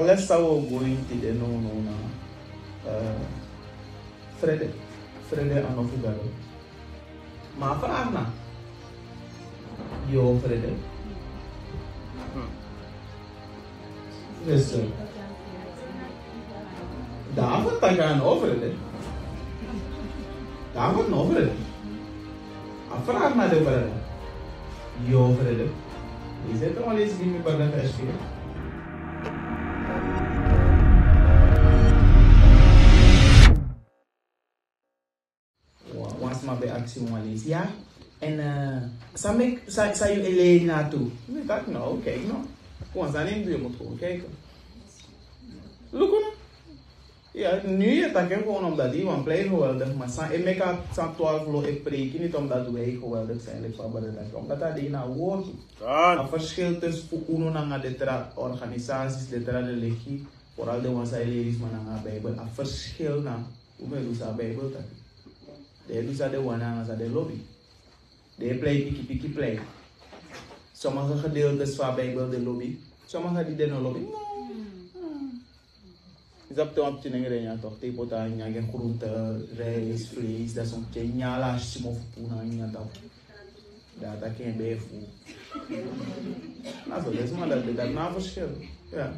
unless I stavo going to the no no na uh, Friday Friday hanno fugato ma Franna io Friday Questo da fatta che hanno Friday da hanno Friday a Franna devo Friday io Friday Is it all is giving me burden for experience? Actie is. Ja, en uh, sa, sa, sa je alleen naartoe. Ik dacht, nou, kijk nou. Gewoon zijn in je moet gewoon kijken. Look. Ja, nu je dat gewoon omdat die van plein geweldig, maar sa, ik maak het 12 lo ik preek niet omdat wij geweldig zijn, ik van dat omdat dat die nou woord. Het verschil tussen voor uno naar de organisaties, de religie, vooral de wansaileris maar naar de Bijbel, het verschil na hoe men doet aan Bijbel dat. They look at the one hands at the lobby. They play picky picky play. Sommige gedeeltes waarbij wel de lobby. Sommige die de lobby. Is op de optiening ren je toch? Tepo daar in je groente, rijst, vlees, dat is een keer. Ja, laat je maar voor in je dat. Dat dat geen bij voor. Nou, zo, dat is maar dat. Dat na verschil. Ja.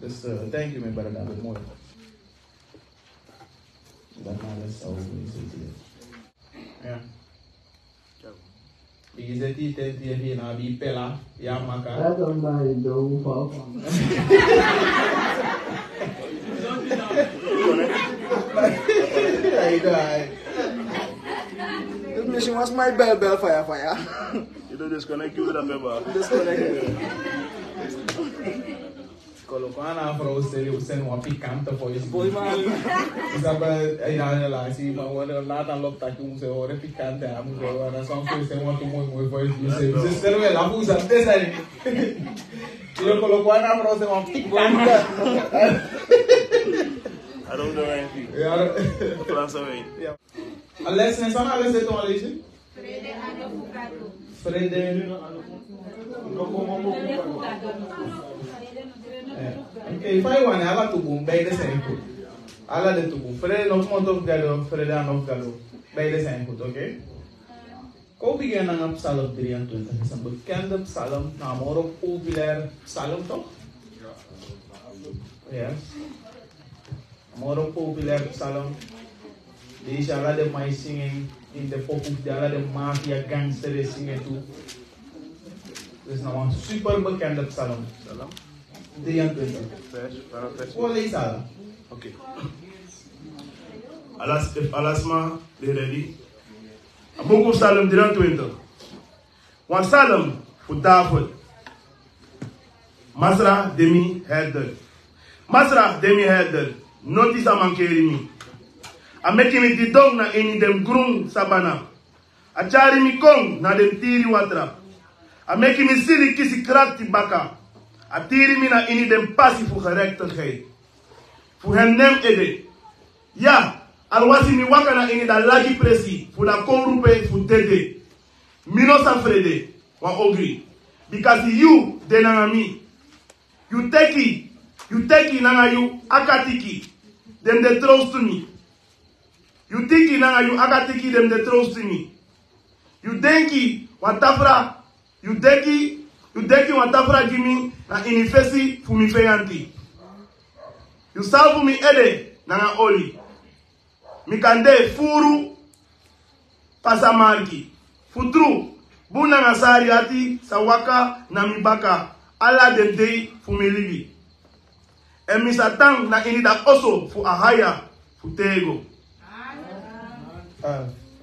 Dus, thank you, mijn brother. Dat is mooi. But now let's open. Yeah. Ize ti my bell bell fire fire. you don't disconnect you with a member. Disconnect. Colocana, Afro City was sending one picante for his boy la así, bueno, nada lo ta que un se a son muy muy. Se la musa de. Y lo colocó en Afro se picante. I don't know anything. Yeah. Class of eight. Tu? Frede ano fugado. Frede ano fugado. No como. One, ala tubum, bij de zijn goed. Ala de tubum. Frede nog moet op galo, Frede aan op galo. Bij de zijn goed, oké? Ko bigyan ng Psalm 23. Het is een bekende psalm, namelijk ook populair psalm toch? Ja. Namelijk populair psalm. Deze ala de mij in de de ala de mafia gangsters zingen toe. Dus nou een super bekende psalm. 23. Vers, vanaf vers. Hoe lees ala? Okay. Alas, alasma, they ready. Of Psalm 23. Want Psalm voor David. Masra demi herder. Masra demi herder. Notice am ankeri mi. A meki mi di na eni dem grung sabana. A chari mi kong na dem tiri watra. A meki mi sili kisi krakti baka. A tiri mi na eni dem passie voor gerechtigheid. Voor hem nem ede. Ja, alwasi mi waka na ini da lagi presi. Voor da konrupe voor tede. Mino sa frede. Wa ogri. Because you de nanga mi. You take it. You take it nanga you akatiki. De troost to me. You tiki nanga you akatiki de troost to me. You denki watafra. You denki. tudeki watafura jimi na inifesi fumipeyanti yusafu mi ede nanga oli. Mikande furu pasamanki futuru bu nanga sari ati sawaka na mibaka. Ala dendei fu miligi e mi satan na ini da oso fu ahaya fu tego Amen. Amen.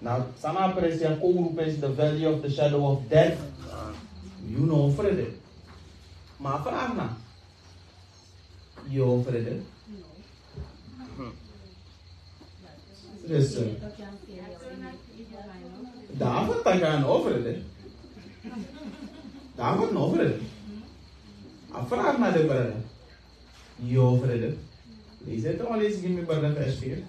Now, sama presia is the valley of the shadow of death. You know Frede. Maar vraag na. Jo Frede. Dus. Daarvoor tak aan over it? Daarvoor over het. Afraag naar de brede. You Frede. Lees het dan lees ik me mijn brede vers 4.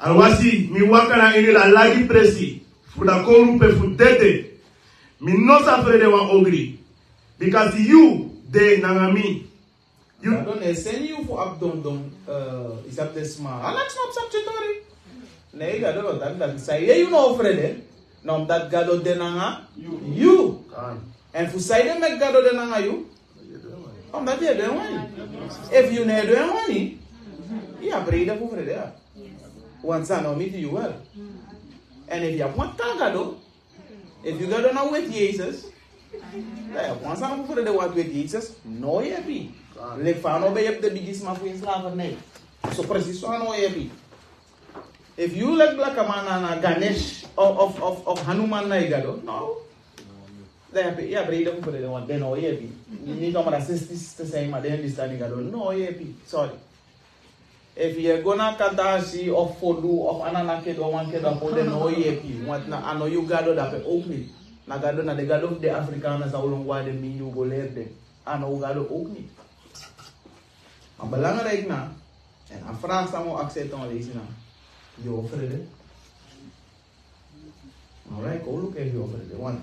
Alwasi mi waka na ini la lagi presi fuda korumpe futete mi no safrede wa ogri because you de nangami you don't send you for abdon don uh is up this man Alex not up chitori ne ga do da dan sai ye you know frede nom dat gado de nanga you. You. And fu sai de me gado de nanga you. Omdat je de wani if you ne de wani ja brede voor frede one son will meet you well, and if yakwatangado if yugadona with jesus one son yakwasanga mufurede watu with jesus noyepi lefanobe yepde bigisma fu inslavernij so precies zo noyepi if you let black man and Ganesh of, of, of, of Hanuman Naigado, no. They yeah, but even for the one, they know yeah, be. You need some racists to say, but they understand no yeah, be. Sorry. If je gonna kantasi of fodu of anana kid of one kid of then no ye be. Want na ano you gado dat pe ook niet. Na gado na de gado de Afrikaners zou lang waar de mi you go leerde. Ano gado ook niet. Maar belangrijk na, en een vraag staan we accepten aan deze na. Je vrede. Alright, go look at your vrede. One.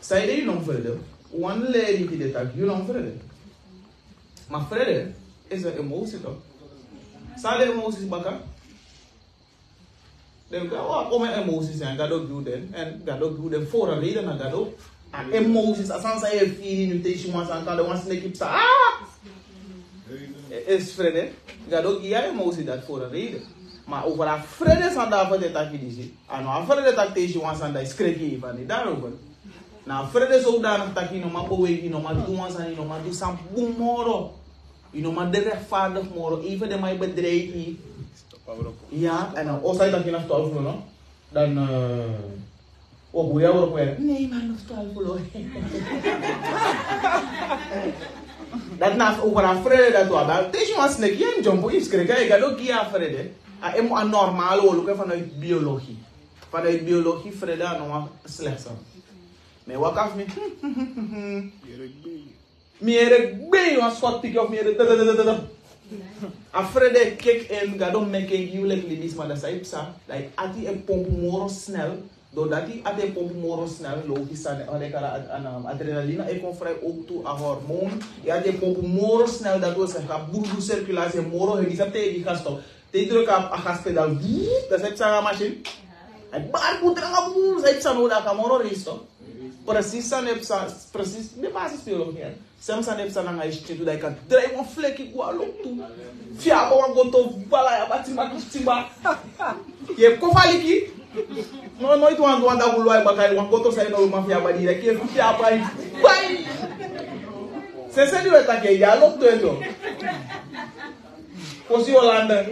Zij de je. One lady die dit tak, je vrede. Maar vrede is een emotie toch? De emoties bakken? Dan kan wel komen emoties zijn, gaat ook doen den. En doen den voor een reden, en gaat ook. En emoties, als aan zij vier nu tegen iemand aan kan, dan was een keer ah! is vrede. Gaat ook jij emotie dat voor een reden. Maar over dat vrede zijn daar voor de tak die zit. En nou vrede tak tegen iemand aan dat schrik je van die daarover. Nou vrede zodanig dat je nog maar bewegen, nog maar doen aan nog maar doen boem maar de rechtvaardig moro. Even de mijn bedrijf hier. Ja, en dan als hij dat je nog 12 no? Dan eh Oh, boeia hoor boeia. Nee, maar nog 12 hoor. Dat na over a vrede dat we hebben. Deze man snek je jumbo is kregen. Ik ga ook hier vrede. A emo anormaal hoor vanuit biologie. Vanuit biologie vrede aan nog slecht zijn. Maar wat af met meer ben was wat tik of meer A vrede kick in ga dan making you like libis maar dat zei psa. Like ati een pomp moro snel. Doordat die ati een pomp moro snel logisch aan aan aan adrenaline ik kom vrij ook toe aan hormoon. Ja die pomp moro snel dat wil zeggen boerboe circulatie moro het is op tegen die gasto. Die druk op a gaspedaal. Dat is psa machine. En bar er gaan boer. Zij psa no kan moro risto. Precies precies de basis Samson sana ngaishi tu daika drive um flake igual tu. Fia kwa goto bala ya e kutimba. Ye kofaliki. não é itu ando anda ulwa bakali wan goto sai no mafia badira ke fia pai. Pai. Se se diwe ta ke ya lo tu endo. Kosi Holanda.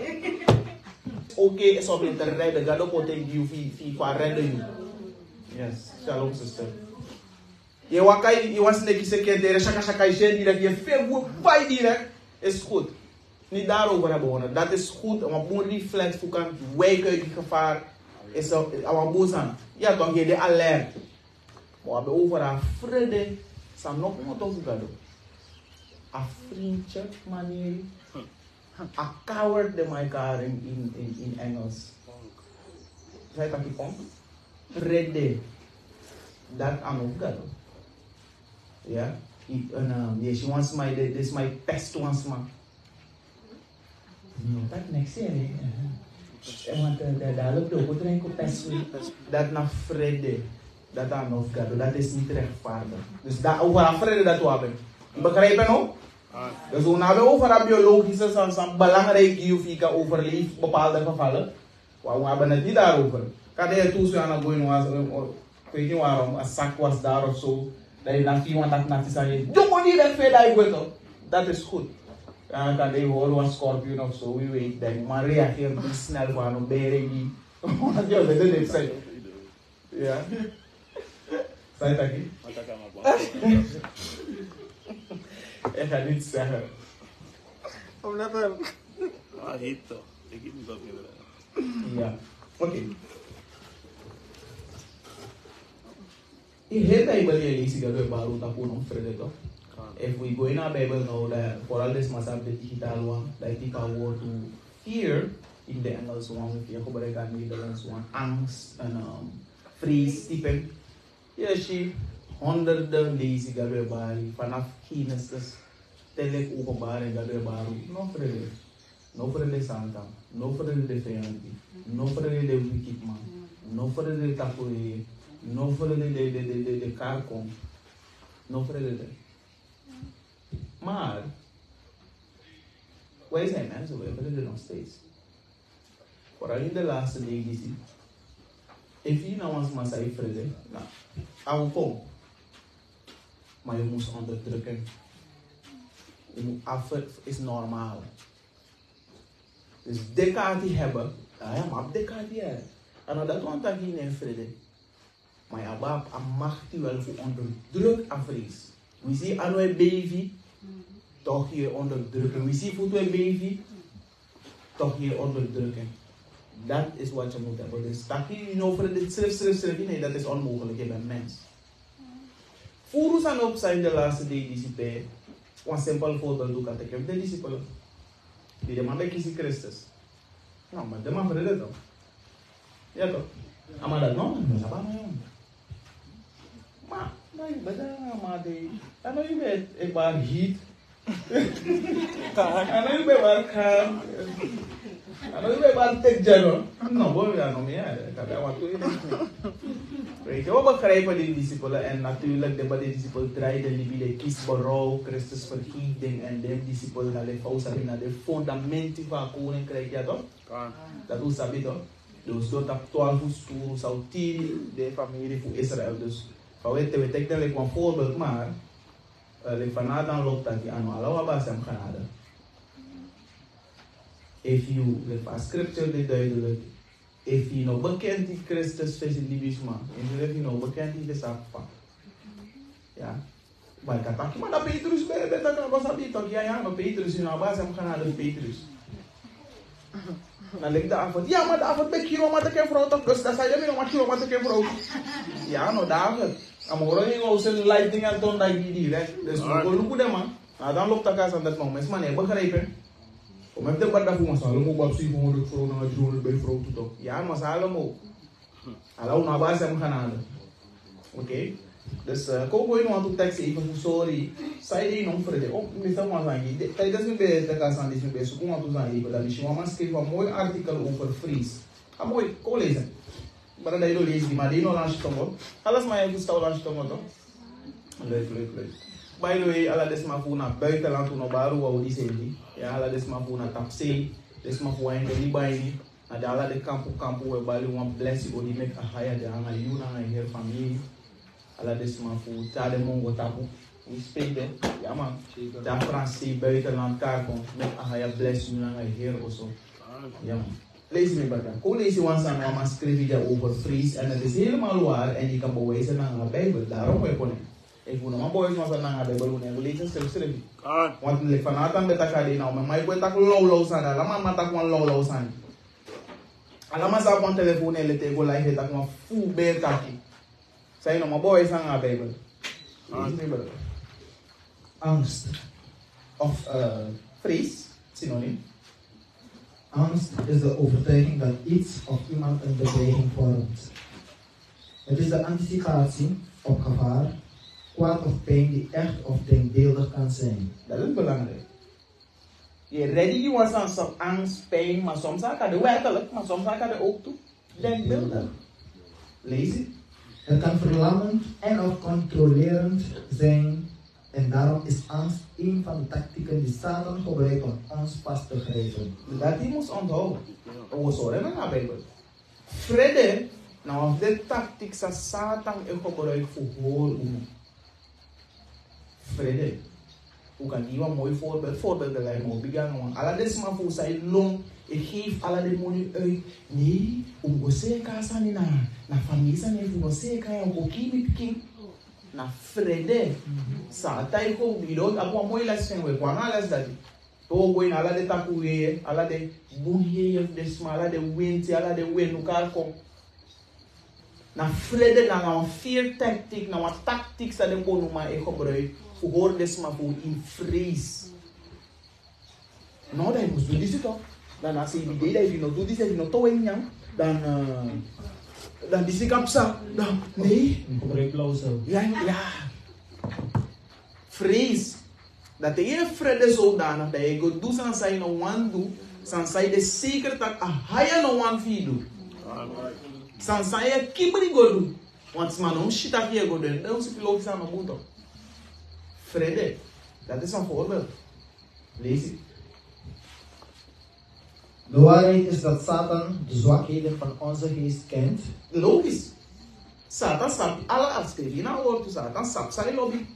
ok sobre internet, gado pote give fi fi kwa rende you. Yes. Shalom sister. Je wakai, je was kiezen keer de shaka shaka je direct, je veel bij direct, is goed. Niet daarover hebben we. Dat is goed, maar boer reflex voor kan wijken uit die gevaar. Is een boer aan. Ja, dan je de alert. Maar we hebben over een vrede, sam nog niet over gado. Een vriendje manier. Een coward de elkaar in, in, in, in Engels. Zij kan die om. Vrede. Dat aan ook gado. Ja. I- En um, yeah, she wants my, this is my test once ma. No, dat next year. eh. Want uh, de dadelijk de ook erin test me. Dat na vrede. Dat aan of gado. Dat is niet rechtvaardig. Dus dat over aan vrede dat we hebben. Begrijp je nou? Dus we hebben over dat biologische zijn, zijn belangrijk geofieke overleef bepaalde gevallen. Maar we hebben het niet daarover. Kan je toestaan aan het was, ik weet niet waarom, een zak was daar of zo. Dat je dan vier want dat naast is aan je. Niet dat veel dat je wilt. Dat is goed. Dan kan je horen een scorpion of zo, wie weet. Dan maar reageer niet snel van een beren die. Want je weet het niet. Ja. Dat niet? Ik ga niet zeggen. Ah. Ik heb niet dat meer. Ja, oké. In heel Bijbel je leest dat we baru tapu non vrede toch? If we go in our Bible now, that vooral this must have the digital one, that ik kan woord to fear in de Engels one, if je gebruikt aan Nederlands one, angst en um, vrees typen. Je ziet honderden lezen dat we baru vanaf Genesis, telek openbaar en dat we baru, no vrede. No vrede Santa, no vrede de vijandig, no vrede de wicked man, no vrede de tapoe, no vrede de de de de de karkom, no vrede de. Maar, wij zijn mensen, hebben het nog steeds. Vooral in de laatste editie. If je nou maar zei vrede, nou, hou kom. Maar je moest onderdrukken. Je moet af, is normaal. Dus de kaart die hebben, ja, maar de kaart die hebben. En dat want dat geen vrede. Maar ja, waar mag die wel voor onderdruk afrees. We zien aan een baby, toch hier onderdrukken. We zien voor een baby, toch hier onderdrukken. Dat is wat je moet hebben. Dus dat je over dit schrift, schrift, schrift, nee, dat is onmogelijk. Je bent mens. Voor ons aan op zijn de laatste discipelen. Een simpel voorbeeld doe ik. Heb de discipelen. Die de man kiezen Christus. Nou, maar de man vrede toch? Ja toch? Ah, maar dat nou, dat is Maar, maar ik ano yung bet, ik ben heat. Ano yung bet, maar kan. Ano yung bet, maar tek jano. No, boy, ano miya, kada waktu ini. Weet je, we begrijpen die discipelen en natuurlijk de bij de discipelen draaiden die willen kies berouw, Christus vergeving en de discipelen naar de fausa naar de fundamenten van koninkrijk, ja toch? Kan. Dat u sabi toch? Dus dat op 12 stoel zou de familie voor Israël. Dus van weten we tekenen een voorbeeld maar. Uh, vanuit dan loopt dat die aan alle wabas hem genade. If you, de scripture dit duidelijk. If you nou bekend die Christus facilibisme. En if you nou bekend die desafpa. Ja. Maar ik had maar dat Petrus bij dat kan was dat toch ja ja maar Petrus in wabas hem genade Petrus. Dan ligt de avond, ja, maar de avond ben ik hier maar te kijken? Dus dat zei je nog maar hier maar te kijken vrouw. Ja, no, amoro ni ngo sel live ni ngal ton dai di rek des ko ah. lu ku dema na dan lok taka san dat mom man e ba kare pe. O mem te badda fu ma sa lu mo bab si mo do fro na juro le bay fro tu ya ma sa la mo ala una ba sam khana da okay des ko ko ino tu taxi e fu sori sai di non frede oh mi sa ma zangi tai des mi be taka san dis mi be su ko ma tu zangi ba da mi shi ma ma scrive mo article over freeze a boy ko lezen bara lay ɗo leydi ma leyno lanche tongo alasma yay kita taw lanche tongo to loy loy loy by the way ala desma funa ɓay baru ɓaaru wawɗi seydi ya ala desma funa tapse, desma fu wayde ni ɓayni Ada ala de campo campo e bali wan blessi o ɗi mek a higher de anga yunanga e her family ala desma fu taade mongo tapu we speak them. Ja ya man. Daar Frans buitenland kaart komt met Ahaya Bless nu lang hier of zo. Ya Lees me verder. Hoe lees je ons aan allemaal schriftje over Fries? En het is helemaal waar en je kan bewijzen aan de Bijbel. Daarom wil ik het Ik wil nog boys maar aan de Bijbel en lezen schriftje. Want ik van harte aan de takade nou, maar ik wil low low zijn. Allemaal maar tak van low low zijn. Allemaal zou van telefoon en lette go live tak full bear taki. Zijn nog maar boys aan de Bijbel. Angst. Of uh, Fries, synoniem. Angst is de overtuiging dat iets of iemand een bedreiging vormt. Het is de anticipatie op gevaar, kwaad of pijn die echt of denkbeeldig kan zijn. Dat is belangrijk. Je ready je was aan angst, pijn, maar soms kan de werkelijk, maar soms kan de ook toe. Denkbeeldig. Lees het. Het kan verlammend en of controlerend zijn en daarom is angst een van de tactieken die Satan gebruikt om ons vast te grijpen. Dat die moest onthouden. We zullen naar Bijbel. Vrede, nou de tactiek sa Satan gebruikt voor hoor Vrede. Hoe kan die een mooi voorbeeld, voorbeelden lijken op begaan. Alla des maar voor zijn long, ik geef alla de money uit. Nee, om go zeker zijn na, na familie zijn go zeker en go kimi na frede san ta i ko wuli o abo amo ila sen we ko ana alas dadi o go ina ala de taku ye ye ala de bu ye ye de suma ala de wenti ala de wenu ka ko na frede na na fear tactic na wa tactics ale ko numa e ko broi fu hor de suma fu in freeze no da mo zudi sito dan asi bi de da bi no zudi se no to we nyam dan uh, dan die kapsa. Dan nee. Ja, ja. Vrees. Dat je vrede zodanig dat je gaat doen, san sai no one do, san sai de zeker dat haya no one fi do. San sai e kibri go do. Want man om shit dat je go doen, dan is het logisch aan mijn moeder. Vrede. Dat is een voorbeeld. Lees het. De waarheid is dat Satan de zwakheden van onze geest kent Logisch. Satan sap ala afskrivi na orto Satan sap sa lobby.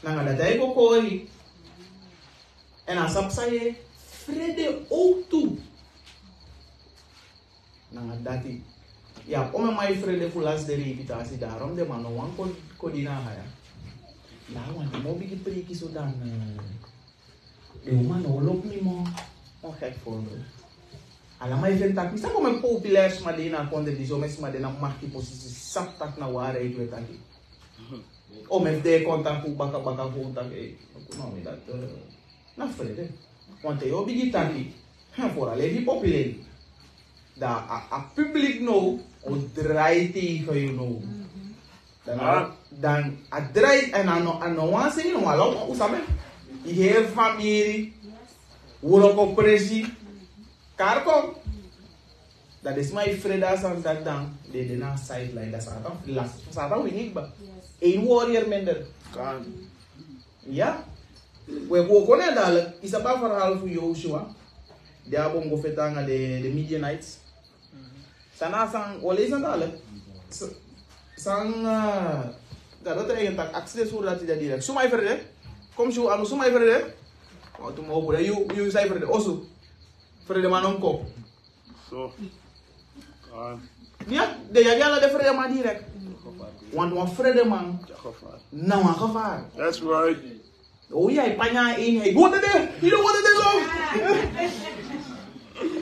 Nanga da dai go koi. En a sap sa ye vrede ook toe. Nanga dati. Ja, om mijn vrede fulas de reputatie daarom de man wan ko kodina haya. La wan de mo bigi priki so dan. De man no lop ni mo. Mo gek voor me. Ala mai ven tak misa como populair sma de na konde di so mes sma de na marki posisi sap tak na ware ik weet aki. O mes de kontak ku baka baka ku tak e. No me dat na frede. Want e obi gitaki. Ha for ale di populair. Da a, a public no o draai tegen you know. Dan Ah. dan a draai en a no a no wan se no alo o sabe. I heel familie. Wuro ko presi. Karko. Dat is mijn vredas aan dat dan. De de na sideline. Dat staat dan. Last. Staat dan winning ba. Eén warrior minder. Kan. Ja. We go net dadelijk. Is dat verhaal voor Joshua. De abom go fetanga de de Midianites. Sana sang wale san. S- Sang uh, dat eigen tak actie zo dat hij direct. Sumai vrede. Kom zo anu sumai vrede. Want toen mo you you say vrede. Osu. Frede Manonko. Zo. Uh, ja, de jij alle de Frede Man direct. Want een Frede Man. Nou, een gevaar. That's right. Oh ja, ik panja in. Hey, wat is? You know what it is, oh?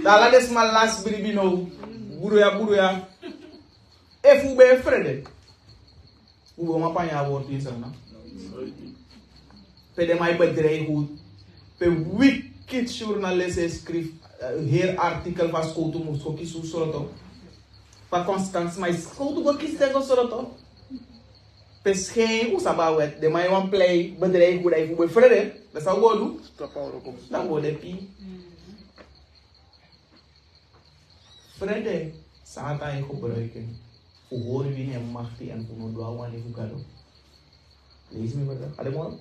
Dat is mijn last baby nou. Buruya, buruya. If u ben Frede. U wil maar panja worden in zijn, Pede mai bedreigul. Pe wicked jurnalist escreve uh, heer artikel van school toe moest kokkie zo soroto. Pa Constance mai school toe kokkie stego soroto. Pe schijn usaba wet. De mai wan play bedrijf goed hij be vrede. Dat zou go doen. Stap out op. Dan go de pi. Vrede. Sata je gebruiken. Voor horen wie en machtig en voor no doa wan die fugado. Lees me wat.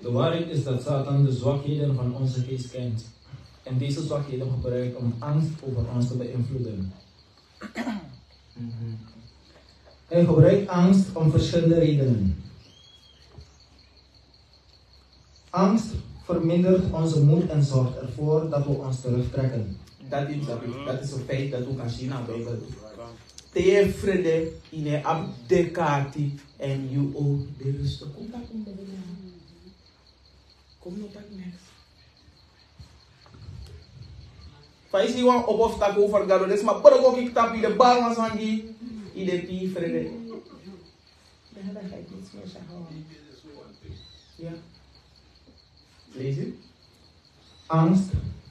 De waarheid is dat Satan de zwakheden van onze geest kent. En deze zwakheden gebruikt om angst over ons te beïnvloeden. Hij gebruikt angst om verschillende redenen. Angst vermindert onze moed en zorgt ervoor dat we ons terugtrekken. Dat is, dat is, een feit dat ook je naar Bijbel doet. Te vrede in een abdekati en je ook de rust. Kom dat kom dat Kom nog dat next. Fais die wan op of tak over gado des maar pero ook ik tap in de bal was hangi in de pi vrede. Dan ga ik niets meer zeggen. Ja. Lees het. Angst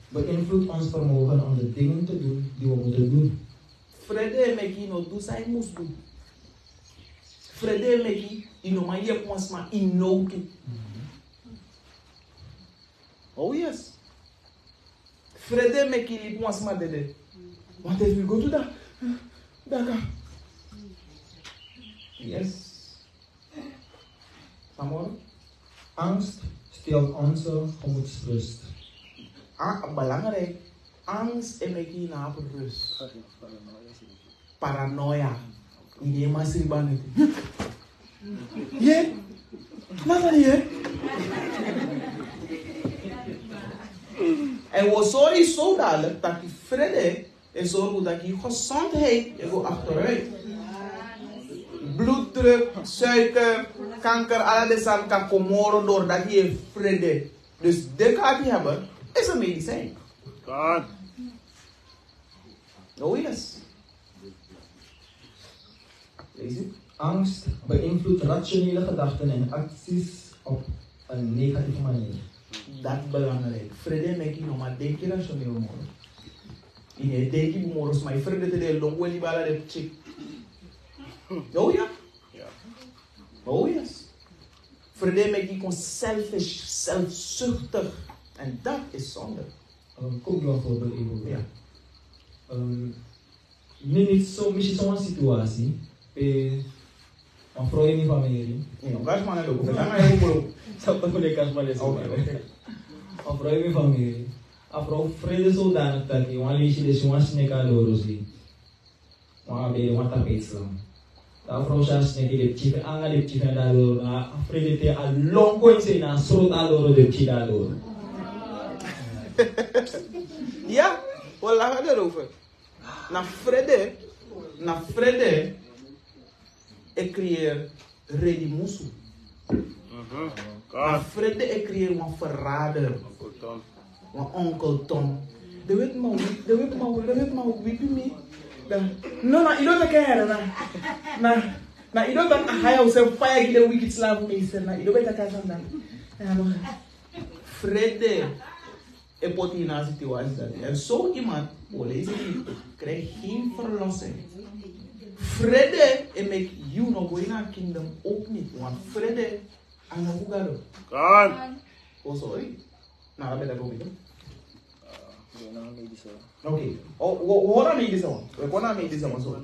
beïnvloedt ons vermogen om de dingen te doen die we moeten doen. Frede meki no do sai mus do. Frede meki ino ma ye pons ma ino tu. Oh yes. Frede mekili pumasma dede. What if we go to that? Dhaka. Yes. Samora? Angst stelt onze gemoedsrust. Ah, belangrijk. Angst me meki na rust. Paranoia. Ninguém mais se banha. não Nada, yeah? En we sorry zo dadelijk dat die vrede en zorgen dat die gezondheid je gaat achteruit. Bloeddruk, suiker, kanker, alle deze kan komen doordat je vrede. Dus de kaart die hebben is een medicijn. God. Oh yes. Lees het. Angst beïnvloedt rationele gedachten en acties op een negatieve manier. Dat is belangrijk. Vrede maak je nog maar denk je rationeel morgen. In je denk je morgen, maar vrede te de long wel die bala de chick. Oh ja. Ja. Oh yes. Vrede je gewoon selfish, zelfzuchtig. En dat is zonde. Um, kom een voorbeeld even. Ja. Um, niet zo, misschien zo'n situatie. Eh, Am probleme familiei. Nu, ca și mai lucru. Dar mai e lucru. Să pătune ca și mai Am probleme familiei. Apro frede soldano tati, uma lixa de uma chineca de orosi. Uma abelha, uma tapetsa. Tá afro já chineca de ptife, anga de ptife da loro, a frede te a longo e na solo da loro de ptife da loro. Ya, wala ha de rofe. Na frede, na frede, ik creëer ready musu. Mhm. Na vrede, ik creëer een verrader. Goed dan. Mijn onkel Tom. De weet maar wie, de weet maar wie, de weet maar wie doe me. Dan, no, na, ido tak kaya na, na, na, ido tak ahaya usem fire gile wicked slave me se na, ido beta kasa dan. En dan, vrede, e poti in een situatie dat. En zo iemand, niet, krijgt geen verlossing. Vrede, e make You no go in our kingdom, open it one Friday, and who got it? God. Oh, sorry. Now I better go with them. Uh, okay. Oh, what I made this one? What I made this one so?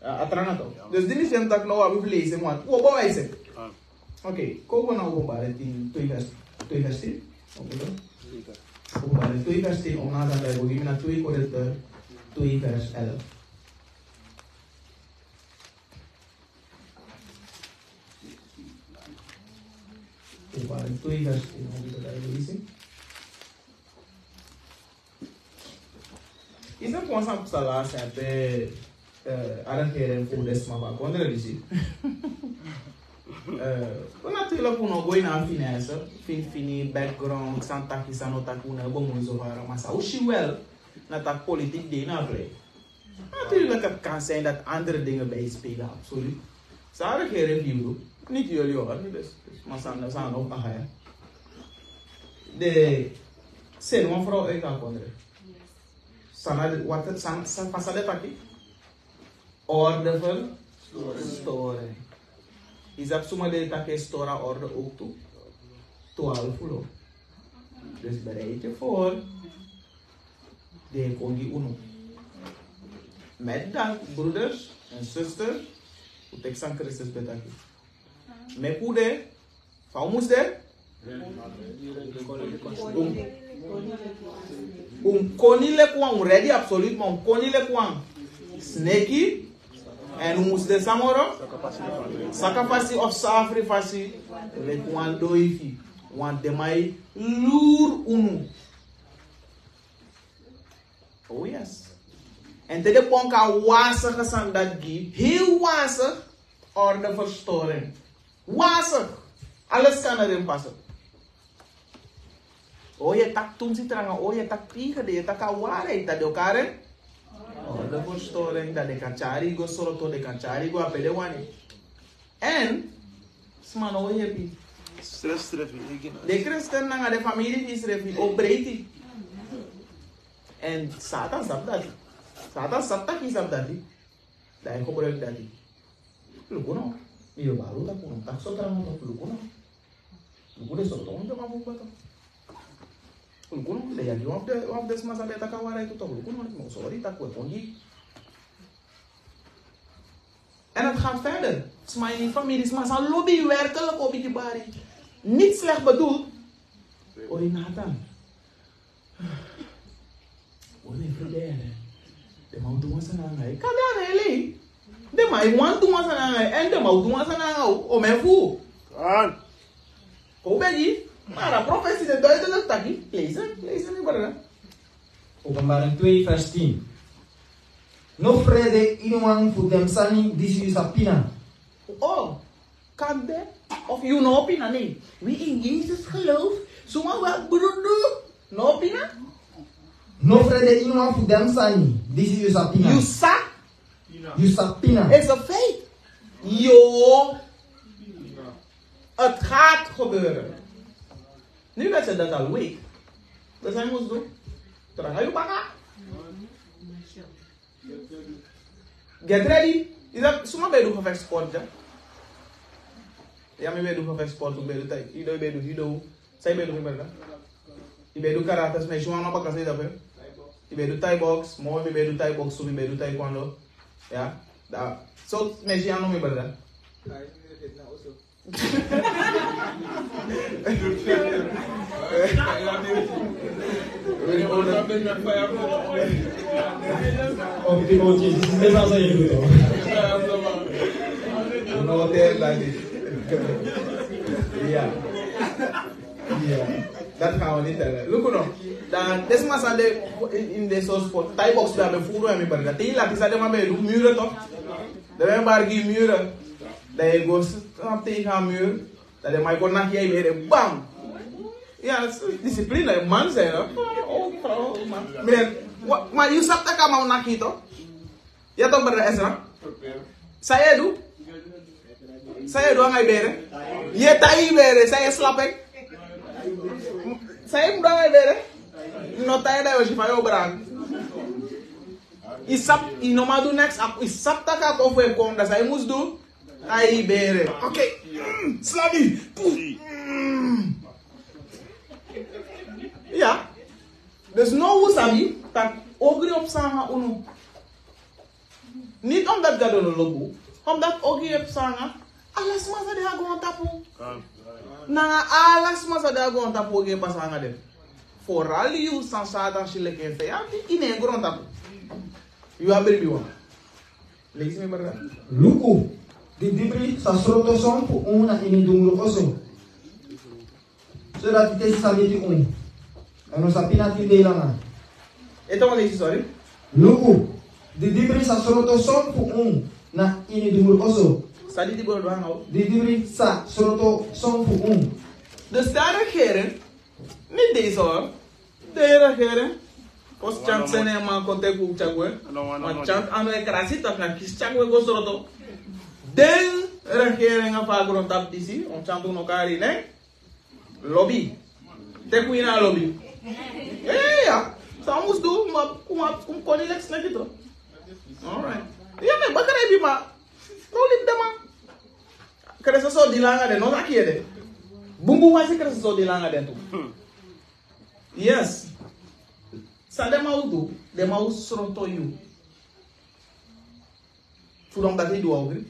Uh, Atrana to. Does this same tak now we play same one? What about I say? Okay. Ko ko na ko ba le tin to invest to invest in? Okay. Ko ba le to invest in ona da ko gimna to ko le to invest 11. que para el Twitter, que no me que lo dice. Y se pon san de sa la se apè adan ke rem pou desman ba kondre di si. Ou natu ila pou nou goy fin fini, background, san taki, san otak, ou nan bon moun zovara masa. Ou shi wel nan tak politik de nan vre. Natu ila kap kan sen dat andre dinge bij spelen, absoluut. Sa a ke rem di. Niki yo li yo an, masan nan san nou an haya. De, sen wan fro e ka kondre. Sana watet san, san pasade paki. Orde fel, store. Izap suma de take stora orde ook tu. Twaalf ulo. Dus bereid je voor. De kongi uno. Met dank, broeders en zusters. Utek san Christus betaki. Me pude, vamos de? Um, konile kwang ready absoluut, maar um sneki en um de samoro sakafasi of safri fasi le kwang doifi wan demai lur unu. Oh yes. En te de ponka wasig gesan dat gi heel wasig orde verstoring wasig alles kan erin passen Oh je tak tum si tranga, oh je tak piga de tak aware ita de okare. Oh, de verstoring dat de kachari go solo to de kachari go apede wani. En sman oh je pi. Stress treffen. De christen nanga de familie is refi o breiti. En Satan sap dat. Satan sap tak is sap dat. Dai gebruik dat. Iyo baru tak kurang tak so terang untuk dulu kuno dulu deh so tolong jangan mau batal dulu kuno deh yang jawab deh deh semasa deh tak kawara itu tak dulu kuno mau sorry tak kuat tongi En het gaat verder. Smaai in families, maar zijn lobby werkelijk op je bari. Niet slecht bedoeld. Oi oh, Nathan. Oi, verdere. De man doet ons aan. Kan dat. De mai wan tu masa na ngai. En de mau tu masa na ngai. O me fu. God. Ko begi. Maar profetie de duidelijk taki. Lezen, lezen ni bara. Openbaring 2 vers 10. No vrede inuang futemsani disi sapina. Oh, kan de? Of you know opina nee. Wie in Jezus gelooft, Suma wa burudu. No pina? No Fred iemand voor dem sani. This is Yusapina. You sa? Is Ik zei, feit. Jo, het gaat gebeuren. Nu werd ze dat al week. Dus hij moest doen. Terug naar je baka. Get ready. Is dat, zomaar bij de gevechtsport, ja? Ja, maar bij de gevechtsport ook bij de tijd. Ido, bij de judo. Zij bij de gevechtsport, Je bij de karate, maar je zomaar nog bakken, zei dat, hè? Je bij de thai box. Mooi, je bij de thai box, zo de taekwondo. ya, The, so Nejiano me brother. Okey, okey. Saya That can only tell. Look no. Dan des ma sa de in the source for Thai box da me furu me bar. Ti la ki sa de ma me lu mure to. Da me bar gi mure. mirror. They go sam te ga mure. Da de mai go bang. Yeah, discipline man say oh, Oh, oh, man. Man. Ya tong bar esra. Saya du. Saya doang ai bere. Ya tai bere, saya slapek. Eh? saya da vedere. Nota era hoje vai obrar. E sap Isap, no madu next aku isap sap tá cá com foi com saya do bere. Oke, hmm, selagi. Hmm. Ya, There's no who sabi tak ogri op sanga unu. om dat gado no om dat ogri op sanga. Alles maar dat hij gewoon. Kan. Nah alas mas ada go anta pake pasangan basanga for all you san satan shile ken fe anti ya, ine go anta po. Yu abri biwa. Legis me. Luku. Di dibri sa sroto son po oh, una ini dunglo koso. Sera tite sabiti un. Ano sapina tinde ah, Ito mo legis sorry. Luku. Di dibri sa sroto son po oh, ini dunglo. Sadi di bolo doang nou. Di dibri sa sroto som fu un. Dus de regering, niet deze hoor, de regering, Pos chant sene ma kote ku chagwe. Ma chant anu e krasi tak na kis chagwe go soroto. Den regering nga fa tap disi, on chant no kari ne. Lobby. Te ku ina lobby. Eh ya. Samus do ma kuma kum koni lex na kito. Alright. Ya me bakare bi ma. No cresce só de lá dentro. Nós de né? Bumbu vai se cresce de lá dentro. Yes. Sa de maudu, de mau srontoyu. Furon dati do ogri.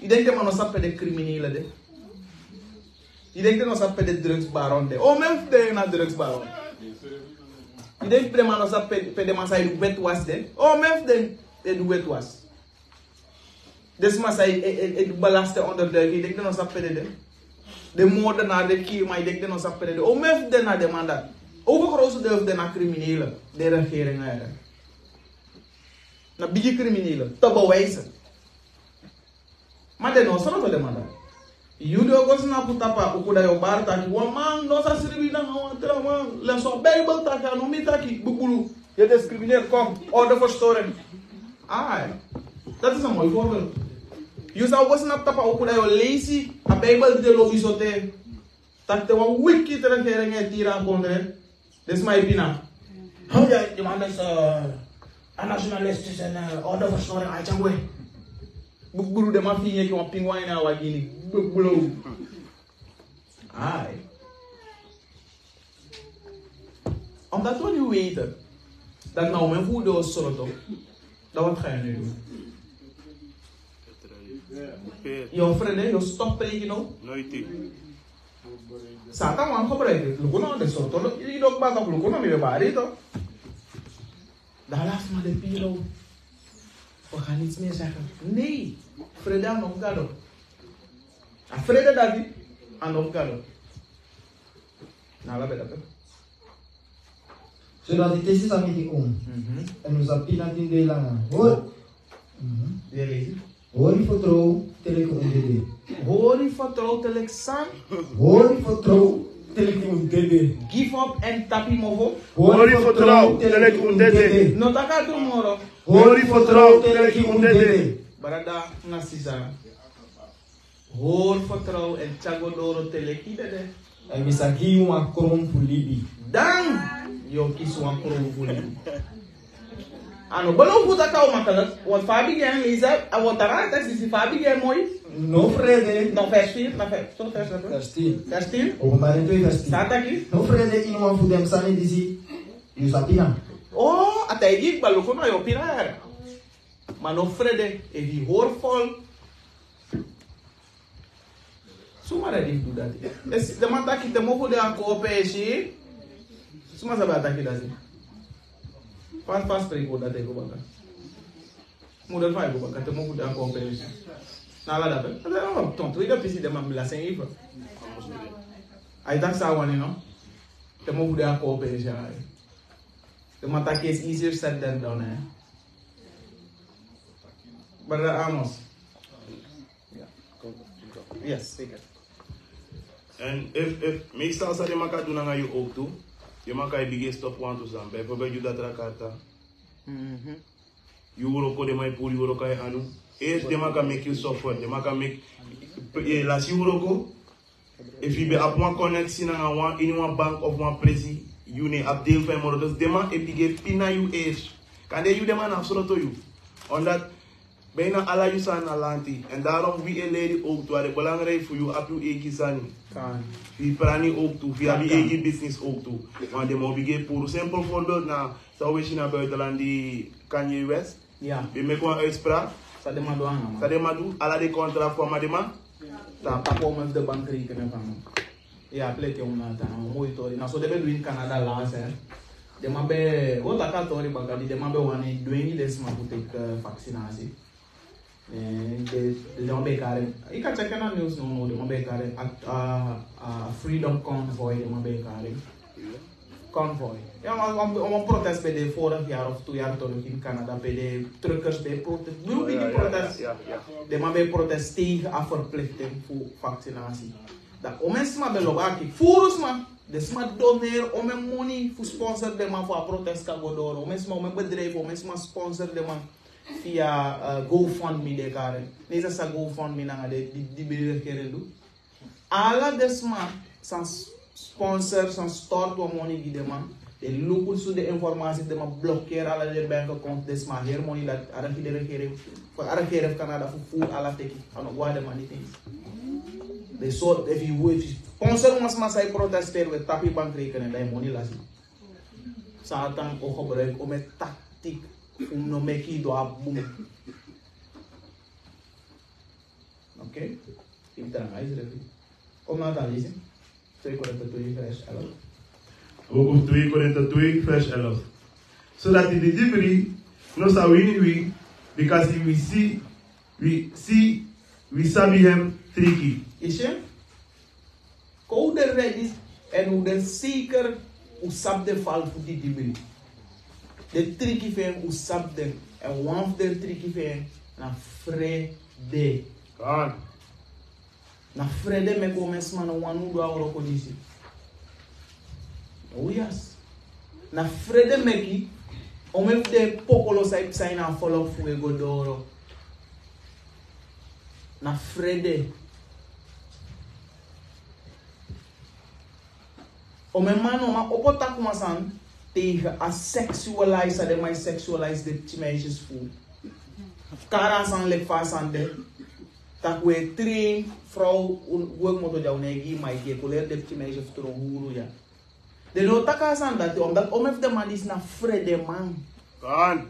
Idem que não sabe de criminila de. Idem que não sabe de drugs baron de. Oh, Ou mesmo de na drugs baron. Idem a não sabe de massa do betuas de. Ou mesmo de do betuas this Maasai it balaste onder de ki dek deno sappede de de moorden na de ki maar dek deno sappede de om heeft de naar de mandat overgrote deel de naar criminelen de regering eigenlijk naar big criminelen te bewijzen maar de nosa nog de mandat Yudo gosto na puta pa o kuda yo bar tá aqui o man nossa sirvi na mão entra o lenço bem bom tá aqui não me tá aqui bubulu eu discriminei como ordem for story ah that is a my problem Je zou was na tapa ook je lazy a Bijbel de lo isote. Dat de wan wiki te regering en tira kondre. Des my pina. Hou jij die man is uh, nationalistisch en orde verstoring uit de ma finye ki pingwine na. Bukbulu. Ai. Omdat we nu weten dat nou mijn voeding is sorto. Dan wat ga je nu doen? Jouw vrienden, eh? jouw stokpelgenoot. Nooit ik. Satan wan gebruiken. Lukono, de soort. Je doet bak op Lukono, maar je baart toch? Daar laat maar de pilo. Mm-hmm. We gaan niets meer zeggen. Nee, vrede nog gado. A vrede dat die, aan nog gado. Nou, laat dat Zodat die tesis aan mij komt. En we zijn pina in de lange. Hoor? Ja, lezen. Hoor vertrouw tel ik ondede. Hoor vertrouw tel ik san. Hoor vertrouw tel ik ondede. Give up and tap him over. Hoor vertrouw tel ik ondede. Notaka tomorrow. Hoor vertrouw tel ik ondede. Barada nasiza. Hoor vertrouw en chago doro tel ik idede. En we sagiu ma krom fulibi. Dan yo kiswa krom fulibi. ano balo kuta kaw makalat won fa bi gen lisa awotara ta si si Fabi gen moy no frede no festi na fe so festi festi festi o mare tu festi sata ki? No frede in won fu dem sani disi yu sapina oh ata igi balo ko no yo pirar. Ma no frede e di horfol sumare di dudati de mata ki te mo ko de an ko pe shi? Suma sabata ki dasi Pas pas tadi kau datang kau bangga. Muda tu aku bangga. Temu kau dah kau pergi. Nala dapat. Ada orang tontu. Ida pisi dia mampir lah seni pun. Aida sahwan ini no. Temu kuda dah kau pergi sehari. Temu tak kes easier said than done. Eh. Brother Amos. Yes, take. And if if mixta sa makan makaduna ngayo ogto, Yo man kay bigye stop wantou zanbe, pou be yu dat rakata. Yu wuro ko demay pou, yu wuro kay anu. Yes, they can make you suffer. They can make yeah, last year ago. If you be up connect connection and one in one bank of one place, you ne up deal moro. more. Those demand if you get pina you age. Can they you demand absolute to you on that? Bijna alla yusan alanti. En daarom wie een lady ook toe. Het belangrijk voor jou, op je eigen sani. Kan. Wie prani ook toe. Via je eigen business ook toe. Want de mobi geeft voor simpel voorbeeld. na zou je naar buitenland die Kanye West. Ja. Je maakt een uitspraak. Sademadu aan. Sademadu. Alla de contract van madema. Ja. Papa om even de bank rekenen van me. Ja, plek je om na te gaan. Mooi tori. Nou, zo de bel in Canada laatst hè. Eh. De mabe, wat dat kan tori bagadi. De mabe wanneer doen je desma voor de eh, vaccinatie. En de de man be karen. Ik kan checken na news no no de man be karen at uh, uh, freedom convoy de man be karen. convoy. Ja, maar om, om een protest bij de vorig jaar of twee jaar terug in Canada, bij de truckers, bij protest. Doe bij die protest. Ja, ja. De man bij protest tegen een verplichting voor vaccinatie. Dat om mensen maar bij lobaki, voerus maar. Dus maar doneren om een money voor sponsor de man voor een protest kan gaan door. Om mensen maar om een bedrijf, om mensen maar sponsor de man via uh, GoFundMe de karen. Deze is een GoFundMe na de die bedrijf keren doen. Alla desma san sponsor, san stort wa money die de man. De lopen zo de informatie de man blokkeren alla de bankaccount desma her money dat ara de regering voor ara regering Canada voor voer alla teki. Ano wa de man niet eens. De soort if you you sponsor mas hij protesteer met tapi bank rekening dat money laat zien. Satan ook gebruik om met tactiek un nomekido abum. Ok? Então, aí escrevi. Como ela dizem? 242 vers 11. two, 242 vers 11. Zodat in de dibri, no sawini we, because we see, we see, we saw him tricky. Is je? Koude redis en hoe de zeker, hoe sab de val voor die dibri. de trikifem u sabden en wanf den trikifem na frede kan na frede me go mes man wanu do awro ko oh yes. Na frede me ki o me de pokolo sa sai na follow fu e go na frede o me mano ma opota kuma san? Tegen a sexualize de mij sexualize de meisjes voel. Kara san lek fast aan de tak we train vrouw work moto jou negi mai ke koler de meisjes tro huru ya. De no taka san dat omdat om if de man is na vrede man. Kan.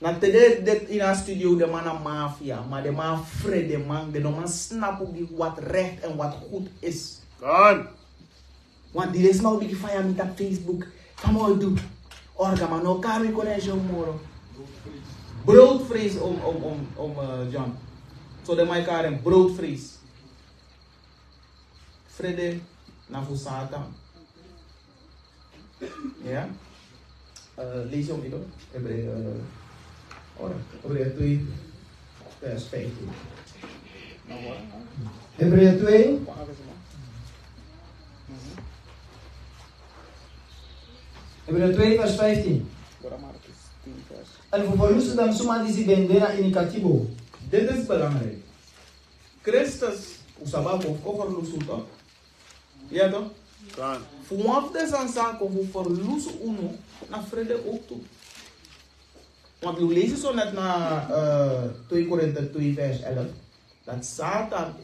Na tede de in a studio de man a mafia, maar de man vrede man, de no man snap wat recht en wat goed is. Kan. Want die is nou bigi fire met op Facebook. Vamos do. Orga man, no kami connection moro. Broodvrees om om om om uh, John. So de mij karen broodvrees. Vrede na voor Satan. Ja? Uh, lees je om niet hoor. Hebreeën. Uh, ora. Hebreeën 2 vers 15. Nou hoor. Hebreeën 2, Hebreeën 2 vers 15. En vervolgens dan suma disi bendera indicativo. Dit is belangrijk. Christus, usaba ko cover lusu toch? Ja toch? Kan. Vanaf de zaken hoe verlusu uno, na vrede ook toe. Want we lezen zo net naar uh, 2 Korinthe 2 vers 11. Dat Satan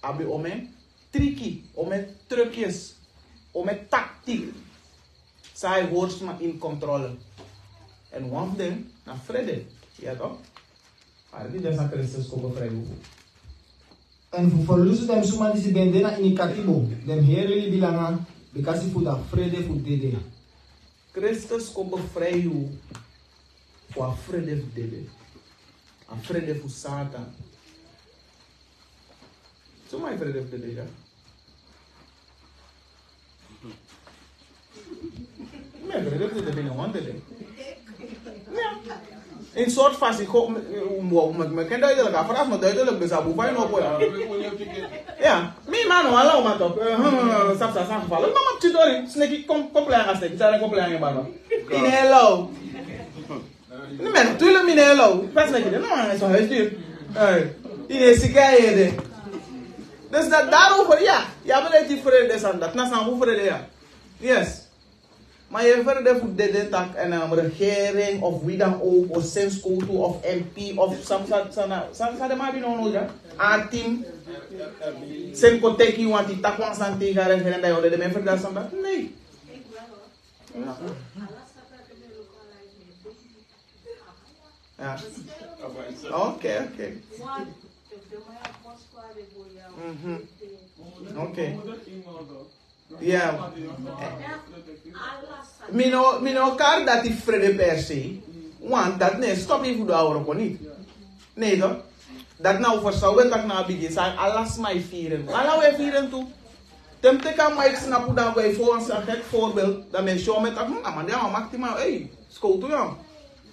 abi ome tricky, ome trucjes, ome tactiek. zij words me in control, And one thing, them, na Frede, ja toch? Para que Deus acrescesse for Frede. En vervolgens dem suma disi bendena in katibo, dem hele bilanga, ah, because fuda Frede fudede. Christus como freio, o a Frede fudede. A Frede fusata. Suma a Frede fudede, ja? Thank you. In soort van, ik hoop, ik ken duidelijk, vanaf me duidelijk, dus abu fijn op ja. Ja, mi man wala o matop. Sap sa sa falo. Mama chitori, sneki kom komplain ga sneki, sare komplain ga baba. In hello. Men tu le min hello. Pas de no man so huis duur. Eh. In is sikaye de. Dus dat daarover ja, ja wil het vrede des aan dat na san hoe vrede ja. Yes. Maar je verder voor de tak en een regering of wie dan ook, of Senskoto of MP of Samsa Sana Samsa de Mabi no no ja. A team Sen ko teki want die tak wan san tegen referenda yo de men verder samba. Nee. Ja. Ja. Oké, oké. Mhm. Oké. Ja. Mino, mino kar dat die vrede per se. Want dat nee, stop voor de oude niet. Nee toch? Dat nou voor zou dat nou begin zijn, alles mij vieren. Alla wij vieren toe. Temte kan mij snappen dat wij voor ons een gek voorbeeld, dat men show met hmm, dat, maar man, ja, maakt die maar, hey, school toe ja.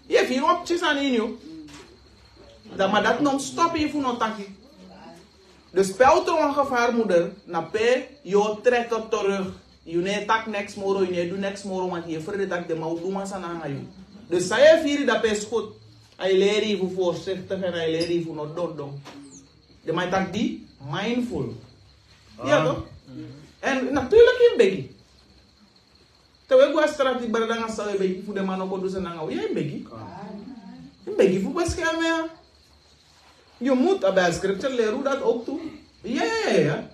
Je vier opjes aan in jou. Dat maar dat non stop voor nog takkie. De speltron gevaar moeder, na p, je trekt het terug. Je ne tak next moro, je ne doe next moro, want je vrede tak de mau doe masa na je. Dus zij vieren dat is goed. Hij leert je voor voorzichtig en hij leert je voor nog dood doen. De mij tak die, mindful. Ja toch? En natuurlijk in begi. Terwijl ik straat die berada nga sa begi voor de man ook dus en nga, ja in begi. In begi voor beschermen. Je moet bij scripture leren hoe dat ook toe. Ja, ja, ja.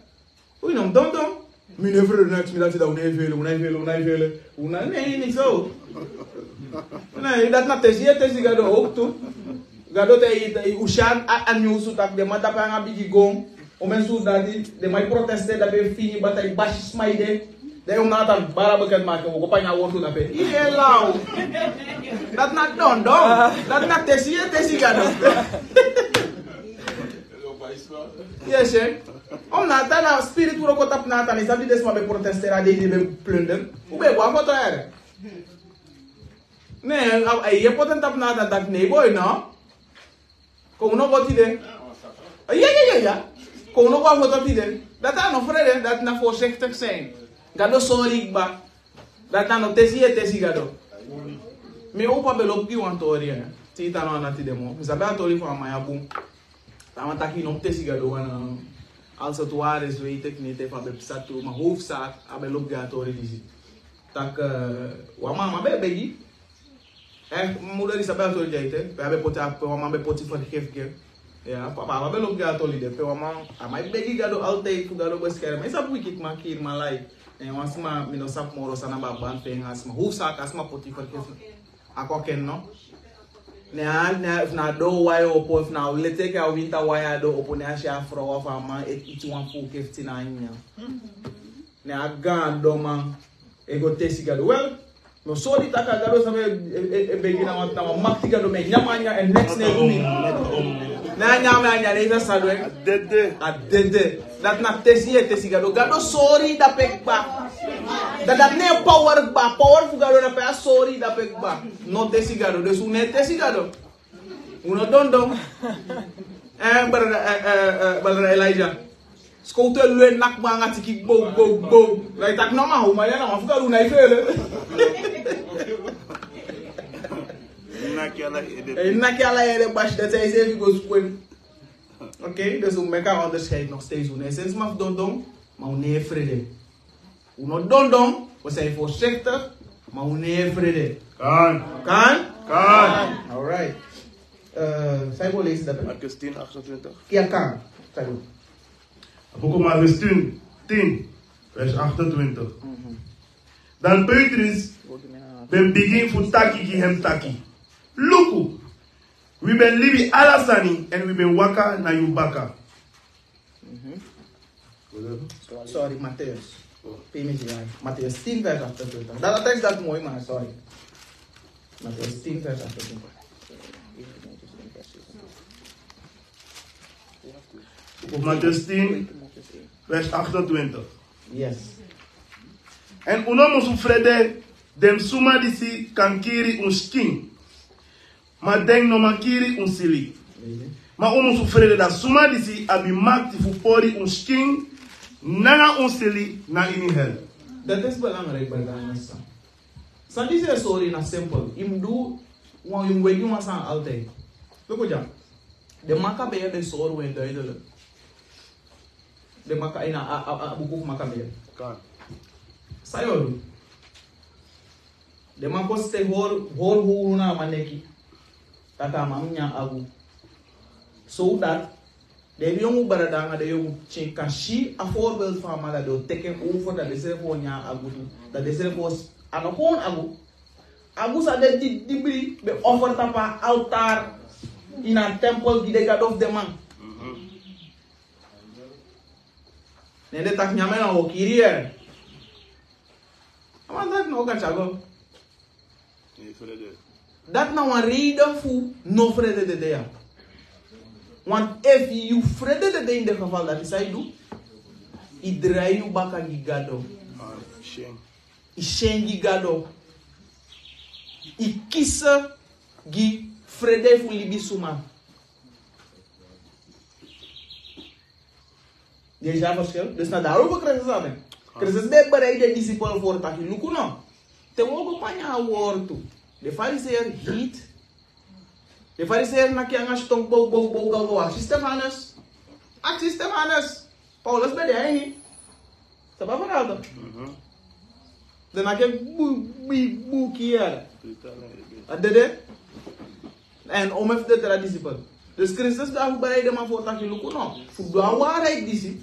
Hoe je nom dom dom. Mine vrede niks, mi dat je dat vele, unai vele, unai vele. Unai, nee, niet zo. Nee, dat na tesi, tesi gado ook toe. Gado te te ushan a nyusu tak de mata pa nga bigi gong. O men su dati, de mai proteste da be fini bata i bashi smaide. De um nata bara bekend maken, ko pa nya wortu da be. Ie lau. Dat na don don. Dat na tesi, tesi gado. Yes, eh? Om na ta na spirit wuro ko tap na ta ni sabi des ma be protester a de be plunder. U be wa foto ere. Nee, ay ye poten tap na ta tak nee boy no. Ko uno go tide. Ja ja ja ja. Ko uno go foto tide. Dat aan no vrede dat na voorzichtig zijn. Gado sorry ba. Dat aan no tesi e tesi gado. Me opa be lop ki wan tori eh. Ti ta no na tide mo. Zabe a tori fa ma Daar want dat geen optie gaat doen. Als het waar is, weet ik niet. Even ma Psatu, maar hoofdzaak, bij Lopgatoren die zit. Tak, wa mama begi, eh, Echt, mijn moeder is bij autoriteit. We hebben poten op, we hebben poten van geefje. Ja, papa, we hebben Lopgatoren die. We hebben, maar ik ben die gado altijd, ik gado beschermen. Is dat wicked, maar keer, maar eh, ma En was maar, mijn sap moro, sana baban, fijn, als poti hoofdzaak, als mijn poten van geefje. Akkoken, no? Ne an fna do waye opo, fna wile teke a winta waye do opo, ne a she a frowa fa man et iti wan pou kefti nan yon. Ne a gan do man, e go tesi gado. Well, no sori taka gado sa me e begi nan wan tawa, makti me, nyaman nyan e next ne gumi. Ne a nyaman nyan e sadwe. A dede. A dede. Dat na tesi e tesi gado. Gado sori da pek. Dada ne power ba, power fugado na pe a sorry da pe ba. No te sigado, dus un te sigado. Uno dondong. Eh, brother, eh, eh, eh brother Elijah. Skoutel lwen nak ba nga tiki bo bo bog. Lai tak nama ho, ma yana ma fugado na ife le. Eh, nak yala ere bash, dat is even go squen. Oké, okay, dus we não onderscheid nog steeds doen. Sinds maar dom mas o neer vrede. Hoe no dondon, we zijn voorzichtig, maar hoe nee vrede. Kan. Kan? Kan. Alright. Uh, zij wil lezen dat. Marcus 10, 28. Ja, kan. Wil. Boek Marcus 10, 10, vers 28. Dan Petrus ben begin voor taki ki hem taki. Luku. We ben libi alasani en we ben waka na yubaka. Sorry, Matthäus. Permit je Matthäus 10 vers 28. Dat tekst dat mooi, maar sorry. Matthäus 10 vers 28. Op Matthäus 10, vers 28. Yes. En unomo su frede dem suma disi kan kiri un skin. Ma den no ma kiri un sili. Ma umu su frede da suma disi abi makti fu pori un skin nanga un sili na ini hel. Dat is belangrijk bij de mensen. San die is sorry na simpel. Im do wan im wegi wan san altijd. Look at De makabe de sorry wen duidelijk. De maka ina a a a buku makabe. Kan. Sayo. De man poste hor hor huru na maneki. Taka mamnya agu. So that de jonge baradanga de jonge chin kan shi a voorbeeld van maar dat teken over dat de zelf gewoon ja agu tu. Dat de zelf was aan de gewoon agu. Agu sa de di dibri be offer tapa altar in a temple di de god of the man. Nende tak nyame na okiri er. Ama dat no kan chago. Nee, frede. Dat nou een reden voor no vrede de dea. Want if you fretted the day in the geval dat is hij doet, i draai je baka gigado. Ah, I shen gigado. I kisse gi frede fu libi suma. Deja verschil. Dus nou daarover krijgen ze samen. Ah. Krijgen ze bij bereid de discipel voor dat je lukt. Te mogen panja woord toe. De fariseer hiet Tá uhum. De fariseer na kiang as tong bog bog bog gaw gaw system hanes. Ak system manas Paulus bede ini. Sebab apa tu? Dan aku bu bu bu kier. Ada deh. En om even dit eruit discipel. Dus Christus daar hoe bereid hem voor dat je lukt nog. Voor de waarheid die zit.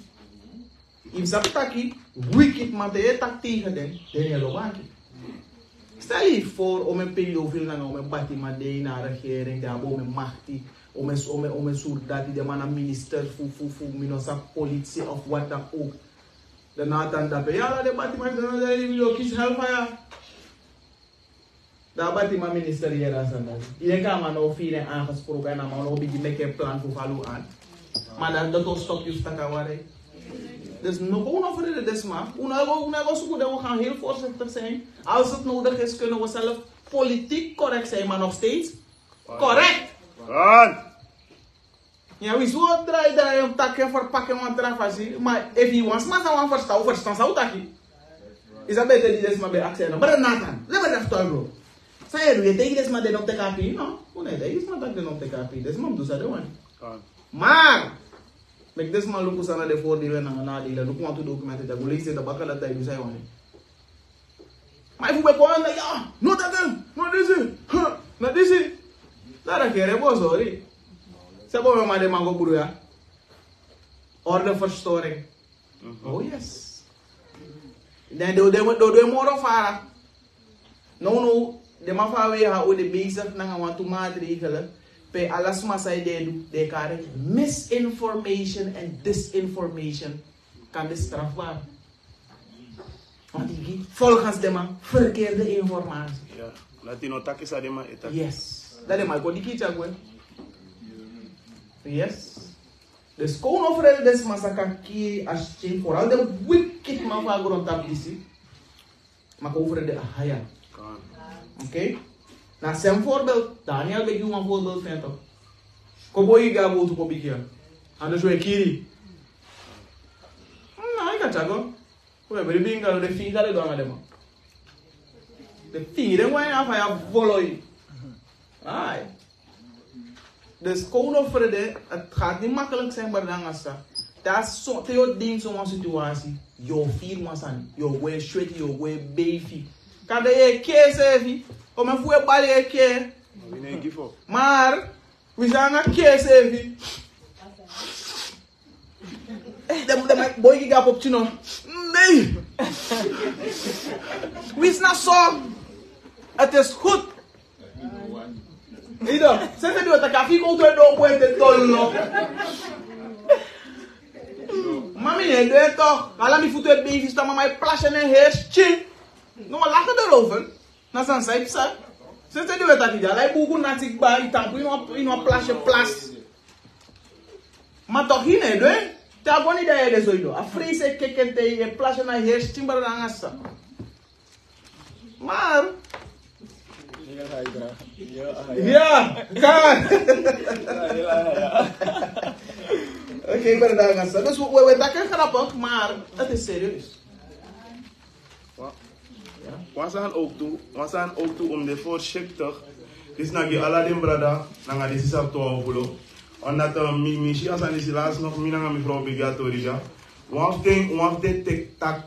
Im sabitaki, wicked man, de tak tegen den, den lo bankie. Stel je voor om een pedofiel naar om een party maar de regering de regering, om een machti, om een om een om een soort die de man een minister voor voor voor minosa politie of wat dan ook. Daarna dan dat ja de party maar dan de die wil kies helpen ja. Daar party maar minister hier aan zijn. Iedereen kan maar nou vieren aangesproken en dan maar nog begin met een plan voor vallen aan. Maar dan dat ons stokjes je stak dus nog gewoon over de desma. Una zo goed we gaan heel voorzichtig zijn. Als het nodig is, kunnen we zelf politiek correct zijn, maar nog steeds correct. Ja, wie zo draai draai om takje verpakken want travasi. Maar if you want maar zou verstaan, verstaan zou takje. Is dat beter die desma bij actie? Maar Nathan, let me dat story bro. Doe je tegen desma de op de kapi, no? Hoe nee, is maar dat de op de kapi. Desma doet dat doen. Maar, Mek desman lupu sana de for di nan nan adile, lupu an tou dokumenti da, gole ise da baka la tay bisay wane. Eh. Ma e ifu be kwa an da ya, no tatel, no disi, no disi. Zara kere bo sorry. Se bo me ma de mago buru ya. Orde förstoring. Mm-hmm. Oh yes. Den do de do de moro fara. No no, de ma fa we ha o de bezig nan an want to madre ikele. Alles maar zij de de kare misinformation en disinformation kan de strafbaar. Want die volgens de man verkeerde informatie. Ja. Latino taki sa dema etaki. Yes. Dat is maar kon die. Yes. Dus kon over des masaka ki as je vooral de wicked man van grond tap disi. Maar over de ahaya. Kan. Oké? na sem forbel Daniel ben je een voorbeeld zijn toch? Kom boy, ik ga goed op hier. Anders we kiri. Nou, ik ga chago. We hebben de bingo, de vier dat ik dan met hem. De vier, dan wij af ja voloi. Ai. Dus code of vrede, het gaat niet makkelijk zijn, maar dan als dat. Dat is zo'n ding, zo'n situatie. Je vier, man, je way shweti, je way beefy. Kan je keer zeggen, como en que bali e ke. We didn't give up. Maar, servir? zijn een kees boy que gap op não, Nee. Wees na so. Het is goed. Ido, se se diwa taka fi koutou e do pou e te tol no. Mami ne, doe toch. Kala mi foutou e bevis, dan mama e plasje en heers. Tjie. Nou, maar lachen erover. Nasan sa ip sa? Se te diwe takida, la ip ou kou natik ba itan pou yon an plashe plas. Ma tok hine dwe, te akon ide e de zo ido. A fri se keken te e plashe na ye stimbara nan asa. Mar. Ya, kan. Oke, okay. Terus wewe takan kenapa? Mar, itu serius. Is serieus. We zijn ook toe, we zijn ook toe om de voorzichtig. Dus na je alla den brada, na ga disi sap to avulo. Omdat uh, mi mi shi asan laatst nog mi na ga mi vrouw obligatori ja. We hebben we hebben tek tak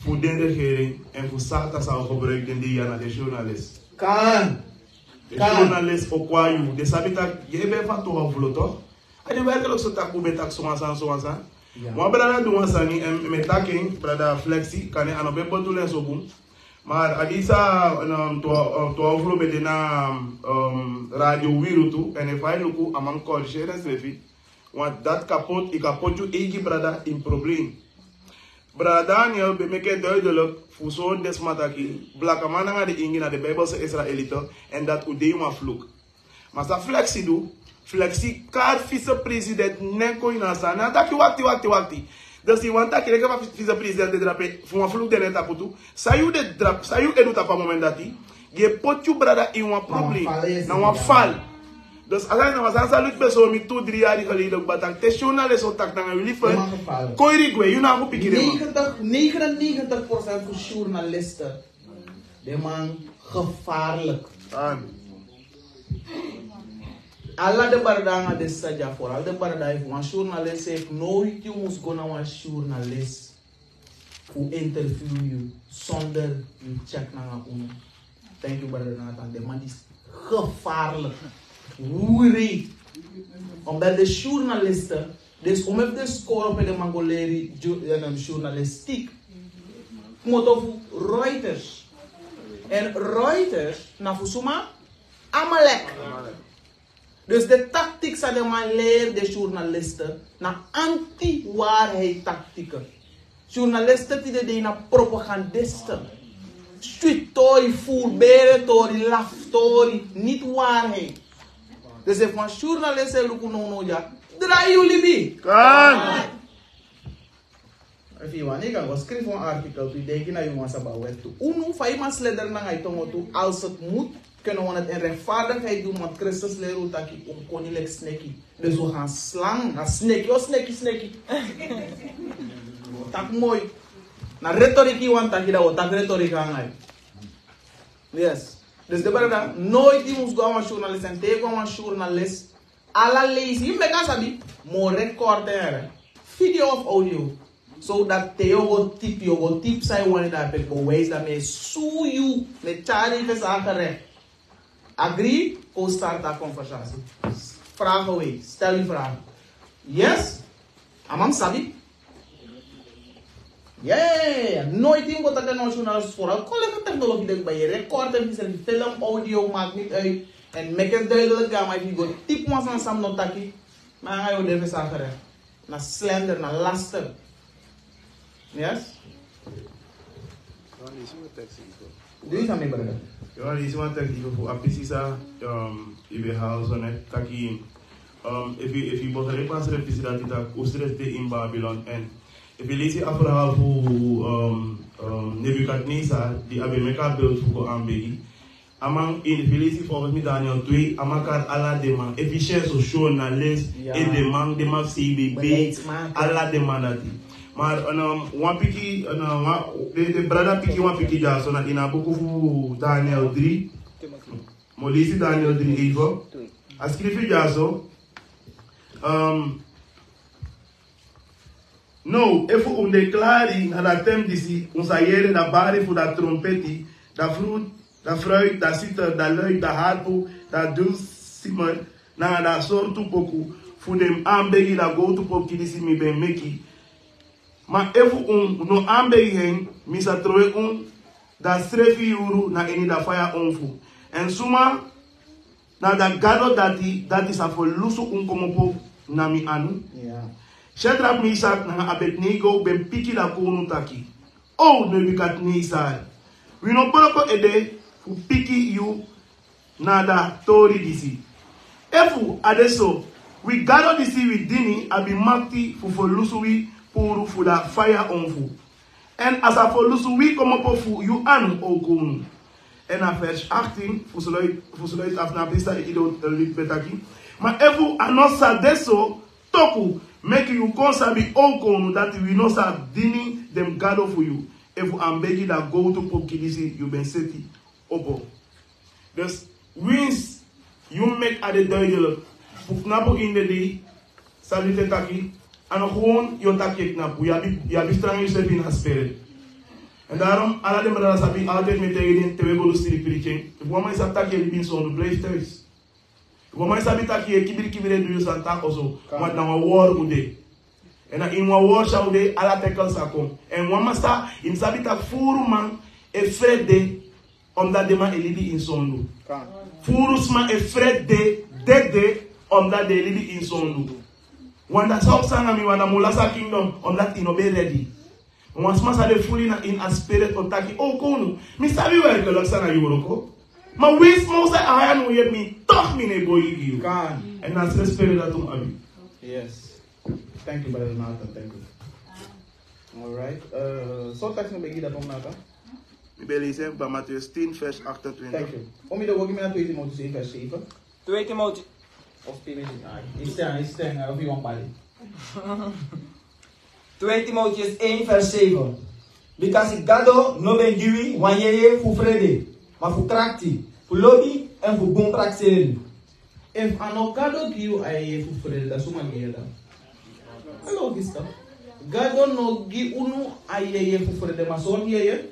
voor de regering en voor zaken zou gebruiken die ja naar de journalist. Kan. De journalist ook qua je, de sabi tak je bent van to avulo toch? En die werkelijk zo tak hoe tak zo aan zo aan. Mo brada doen sani en met taking brada flexi kan ano be botu les obum. Maar adisa um, to to ovlo be de na um, radio wiru tu en if I look among call share slefi. Want dat kapot ik kapot ju egi brada in probleem. Brada Daniel be meke duidelijk voor zo'n desmataki. Gaan de ingi naar de Bijbelse Israëlieten en dat udei ma vloek. Maar sa flexi do, flexi kar ina sa. Na wakti wakti wakti. Dus die want taki reka vice-president de drape voor een vloek de net aputu. Sa you de drap, sa you edu tapa moment dati. Je pot you brada is Na het, een ja. fal. Dus als hij nou was salut beso mi two drie jaar geleden batak te journalist o tak. Koiri gwe, man. 90, 99% van journalisten. De man gevaarlijk. Alla de bardanga de saja. Alla de bardanga voor een journalist nooit je moest gaan naar een journalist. Voor interview you zonder je check naar een Thank you brother Nathan. De man is gevaarlijk. Woerie. Omdat de journalisten, dus om even de score op de Mangoleri journalistiek, moet over Reuters. En Reuters, na Fusuma, Amalek. Dus de tactiek zijn de man leert de journalisten naar anti-waarheid tactieken. Journalisten die de naar propagandisten. Street tori, full bere tori, laf tori, niet waarheid. Dus if een journalist is luku no no ja, draai jullie bi. Kan. If you want, ik kan wel schrijven een artikel, die denk je naar jongens about wet toe. Uno, vijf maanden sleder naar hij tongo toe, als het moet, kunnen we het in rechtvaardigheid doen, want Christus leert dat ik om koninglijk snekkie. Dus we gaan slang, naar snekkie, oh snekkie, snekkie. Tak mooi. Na retoriek, want dat je dat, tak retoriek aan. Yes. Dus de brada, nooit die moest gaan een journalist en tegen een journalist. Alla lezen, je kan sabi, mo recorderen. Video of audio. Zodat Theo go tip, je go tip zijn wanneer dat ik go wijs dat me sue you. Me charge is aangerecht. Agree ou starta a Fraga Vraag away. Stel je vraag. Yes? Amam sabi? Yeah! Nooit in wat de nationale school. Collega technologie denk bij je recorder, is een film, audio, magnet niet uit. En maak het duidelijk aan mij. Go tip was um aan Sam Notaki. Maar hij wil even zagen. Na slender, na laster. Yes? Dan is het tekst in je aan mij, brother? Ja, die is ik even voor apicisa um ibe house on kaki um if you if you begrijpt als er is dat dit ook ustres de in Babylon en if you lees het verhaal voor um um Nebukadnezar die abe meka beeld voor aanbegi among in het volgens mij Daniel 2 amakar alla de man efficiënt show na les en de man de man CBB Beleidsmaker. alla de man dat die. Maar um, one piki, uh, one, de, de brada piki one piki ja, so na ina boku fu Daniel 3. Molisi Daniel 3 even. A scripture já zo. Um, no, even om declaring na dat tem disi, ons ayere da bari voor dat trompeti, fruit, da fruit, da sitter, da luid, da harpo, da dulcimer, na da sortu poku, voor dem aanbegi da go to poki disi mi ben meki. Ma efu un no ambe hen misa trowe un da strefi yuru na eni da faya onfu. En suma na da gado dati dati sa fo lusu un komopo na mi anu. Yeah. Shadrach Meshach na Abednego ben piki da kunu taki. O Nebukadnezar, we wi no poloko ede fu piki you na da tori disi. Efu adeso, we gado disi with dini abi makti fu fo lusu we urufu la fire onfu en as a folusu wi komo po fu yu an okun en a vers 18 fusoloit afna pista ido lit petaki ma evu anosa deso toku make you come sabi okun that we no sa dini them. gado for you evu ambegi that go to pokilisi you ben seti obo dus wins you make ade doidel the day. di salite taki En gewoon, je hebt gekeken naar je hebt streng jezelf in spirit. En daarom, alle de mensen hebben altijd met tegen te hebben gestuurd preaching. Ik wil mensen dat je niet zo blijft thuis. Ik wil mensen dat je kibir kibir doet zo'n taak of zo. Maar dan een woord moet je. En dan in een woord zou je alle tekens komen. En wat mensen, in sabi dat voor man, e frede, omdat de man elidi in zo'n doet. Voor man e frede, dede, omdat de elidi in zo'n doet. When that talks on me, when the Mulasa kingdom, on that um, um, in obey ready. Once mas are full in, in a spirit of taki, oh konu, me sabi where the Luxana Yoroko. My ways most I am with me, talk me ne boy you God. And that's the spirit that don't have Yes. Thank you, Brother Nathan. Thank you. Alright. Uh, so tekst nog begin dat om nata. Ik ben lezen bij Matthäus 10 vers 28. Thank you. Om je de woord met 2 Timotheus 1 vers 7. 2 Timotheus of finishing art. It's eu vi um everyone 2 1 7. Because gado no ben diwi wanyeye fu ma fu krakti, en fu gun. If ano gado diu aye da suma ngeda. Gista. Gado no gi unu ayeye fu ma son yeye.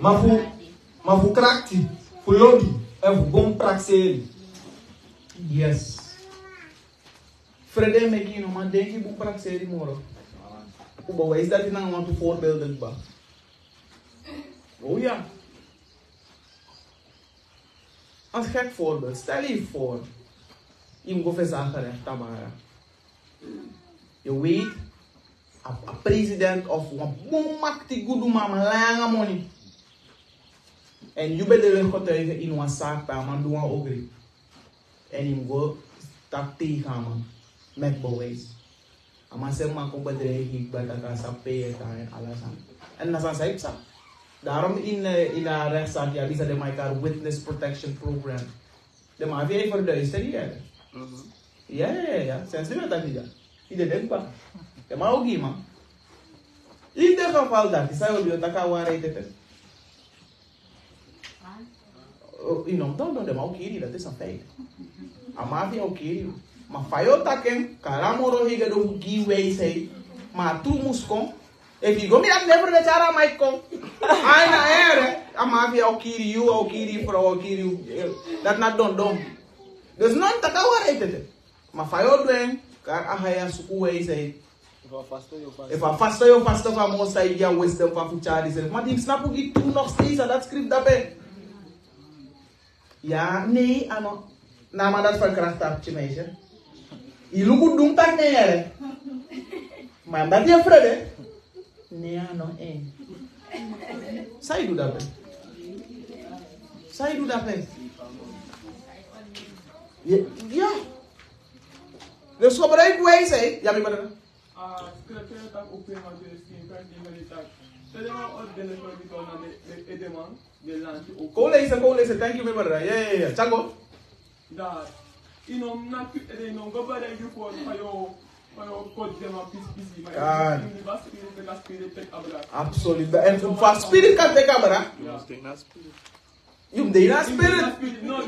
Ma fu, ma fu krakti, en. Yes. Vrede met je maar denk je boek praktijk die morgen. Hoe bewijs dat je nou een voorbeelden ba? Oh ja. Als gek voorbeeld, stel je voor, je moet verzagen Tamara. Je weet, a president of een boemakti goede man, lange money. En je bent de getuige in een zaak bij een man doen. anymore takti kama mekbowes amasema kubadre higbata ka sape ya ta ya alasan En nasan saib sa. Darom in eh, ila sa ja visa de my car witness protection program. De ma for voor de hysterie ya ya ja sen ze dat ta ki ya I de ma ogi ma I de geval dat is takawa you know, don't don't them alquiri that is a fake. Amavi alquiri. Ma fayo taken karamoro higa do giwe say. Ma tu muskon. If you go me that never the chara my con. Ai na era. Amavi alquiri you alquiri pro alquiri. That not don't don't. There's none takawa rated. Ma fayo doen kar ahaya sukuwe say. If a pastor, your pastor, I'm most idea wisdom for future. Mas tem não gitu nok não that script da bem. Ja, nee, ano. Na, maar dat verkrachtapje, meisje. Je lukt doen tak neer. Maar dat je vrede. Nee, ano, één. Zij doet dat. Zij doet dat. Ja. Dus gebruik wijsheid. Ja, maar dat. Ah, scratch dat ook weer, maar dus geen kan die meditat. Stel je maar op de net van die koning, Go listen, go listen. Thank you, my brother. Yeah, yeah, yeah. Chango. That, you know, not, you know, go by you for your. Absolutely. And for spirit can take camera. You dey spirit. No,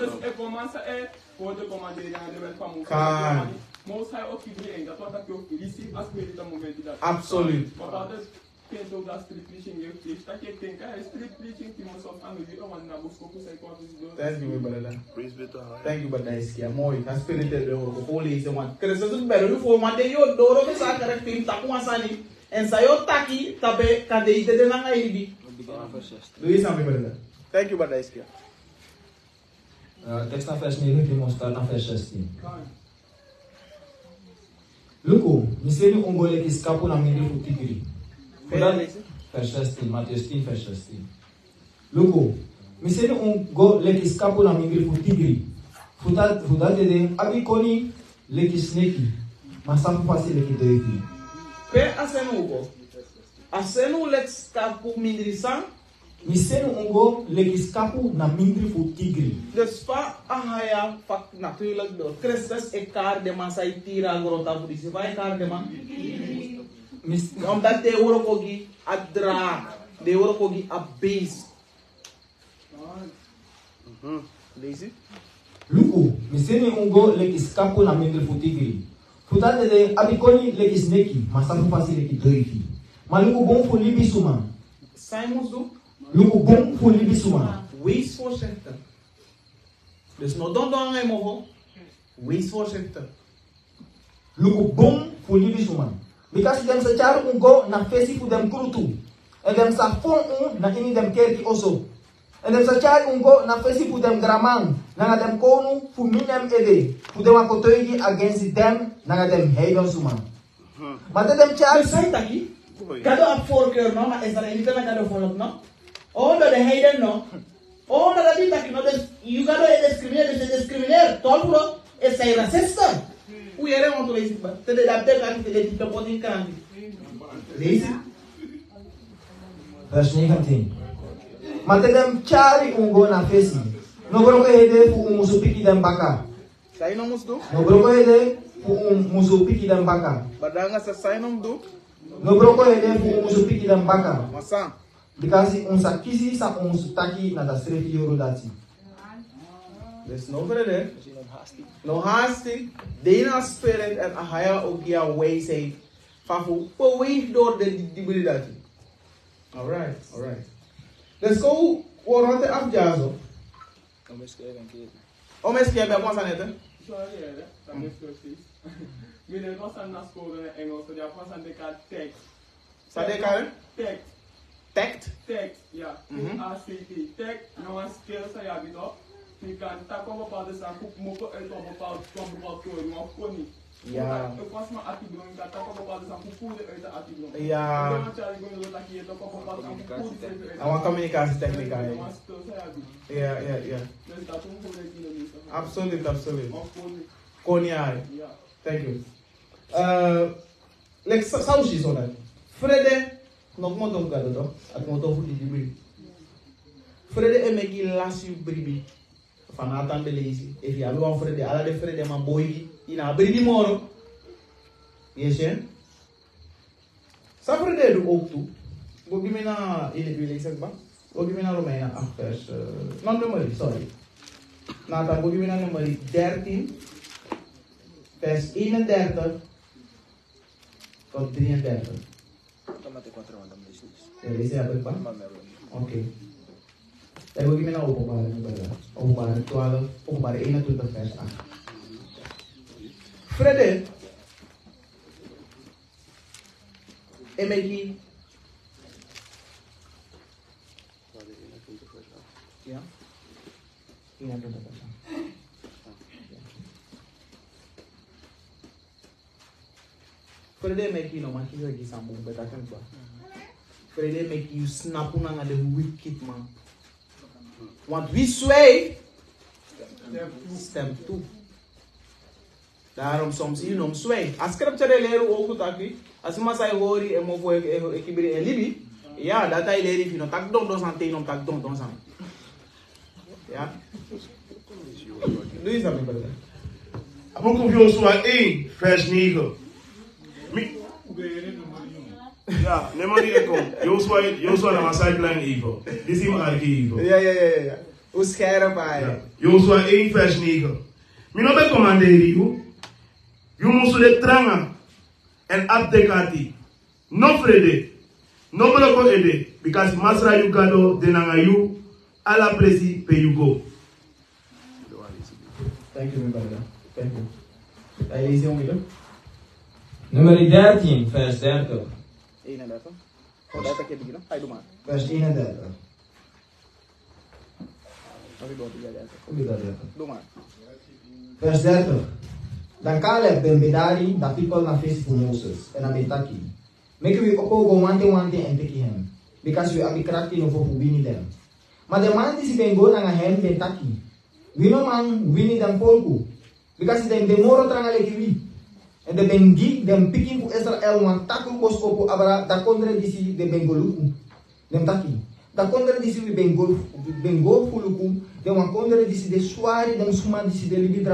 Absolutely. Quem though that street preaching you teach. That you think I street preaching to most of time you don't want to go focus on what is good. Thank you, brother. Praise be to God. Thank you, brother. Iskia moi, a spirit de ouro, holy is the one. Cristo do belo, you for one day you doro que saca de fim tá com asani. Ensaio tá aqui, tá bem, cadê ide de nanga ibi? Do isso, meu brother. Thank you, brother Iskia. Uh, text na vers 19 mostrar na vers 16. Luku, misleni ongole na mindi futigri. Vers 10, Mattheus 10, vers 16. Luego, miseni ungo lekiskapu na mingili futigri futateden abi koni lekisneki masafu fasi lekidoeki pe asenu ugo asenu lekiskapu mingili san? Miseni ungo lekiskapu na mingili futigri dus fa ahaya fa natuurlijk door Christus ekar de masa itira grota fudisi fa ekar de man Omdat de woro kogi a draak. De woro kogi a base. Lees it. Luku, miseni ungo lekiskapu na mindri futigri. Fudat de abikoni lekisneki. Masafu fasi leki doifi. Maluku bon fu libi suma. Simons doen. Luku bon fu libi suma. Wees voorzichtig. Dus no don don ngai moho. Wees voorzichtig. Luku bom fu libi suma. Because dem sa charu ungo na fesi dem krutu. En dem sa fon un na ini dem kerki oso. En dem sa charu ungo na fesi dem gramang. Nanga dem konu fu minem ede. Fu dem akotoigi against dem. Nanga dem heidon suma. Maar de dem Dus charu zijn taki. Kado a voorkeur no, maar is er niet een kado volop no? Oh, dat de heiden no. Oh, dat dat niet taki no. Dus you kado e discrimineer, dus e discrimineer. Tol bro, is hij racista. ku yɛrɛ ŋɔ to le zi gba tele la bɛɛ kan tele di bɛɛ bɔti kan bi. lees verso infantil matedem cari ungo na fesi. Nobrongo hede fu um muso piki dan baka sai no musdo nobrongo hede fu um muso piki dan baka badanga sa sai no do nobrongo hede fu um muso piki dan baka masa. Dikasi um sa kisi sa um muso taki na da srefi yoro dati. Let's know. Nohaastig. Dena spirit en ahaya ook jouw wijsheid. Fafu, beweeg door de debiliteit. Alright, alright. Dus zo, we rond de afjazo. Om eens kijken, denk ik. Om eens kijken, wat was dat net? Sorry, hè. Dat is precies. Meneer was aan de school in Engels, dus dat was aan de kaart tekst. Zat ik aan? Tekst. Tekst? Tekst, ja. Mm -hmm. ACT. Tekst, nou een skill, zei je, ni kan ta ko ba de sa ku mo ko e to ba pa to ba ko no ko ni ya e franchement ati bi ni ta ko ba de sa ku ku de e ta ati bi ya ma cha ri go ta ki e to ko ba sa ku ku de awa komunikasi teknik ay ya ya ya absolute absolute. Koni ay thank you. Uh lek sa ushi sona frede nok mo don gado do ak mo do fu di bi frede e me gi lasu bribi fana tan belisi e fi alu an frede ala de frede man boyi ina brini moro. Yeshen sa frede du oktu bo gimina ile bile isek ba. Bo gimina romena ah vers euh, non numeri sorry. Na ta, bo gimina numeri 13 vers 31 tot 33 Tómate cuatro bandas, me dices. ¿Te dice a ver cuál? Ok. Dahil huwag na nakaupubaran ng bala. Upubaran ng tuwala, upubaran ay natulpag vers 8. Verder, en met die... Ja? Ja, dat is Vrede make you no man, he's a gisambung, but I can't go. Vrede make you snap on another wicked man. Quando wie twee? Stemt toe. Daarom soms in om twee. A scripture é ook dat As mas ai hori e mo foi e kibiri e libi. Ya dat ai leri fino tak don don sante non tak don don sante. Ya. Doe eens aan me brother. Book of Joshua 1 vers 9. Yeah, never need to come. Joshua, Joshua na sideline evil. This him are evil. Yeah, yeah, yeah, yeah. Os caras, pai. Joshua 1 vers 9. Mijn naam is eu Rigo. Je moet de trangen en abdekati. No vrede. No bloko ede. Because masra you gado denanga you. Ala presi pe you go. Thank you, brother. Thank you. Hij is jongen. número 13, vers 30. ಏನದಾತು ಡಾಟಕ್ಕೆ ಬಿಗಿನ ಐದು ಮಾಡ ಫಸ್ಟ್ ಏನದಾತು ಅರಿ ಬೋದು ಯಾದಾತು ಬಿದಾತು ದು ಮಾಡ first dato Dan Caleb ben bedari da people na face to Moses and am. Make we opo go wante wante and take him because we abi krati no for wini them. Ma the man this ben go na hem ben. We no man wini them polku. Because them demoro tranga le kiwi. De ben dem picking fu Israel wan taku kos opo abra da kondre disi de ben go luku. Dem taki. Da kondre disi we ben go ben go fu luku. De wan kondre disi de suma disi de libi.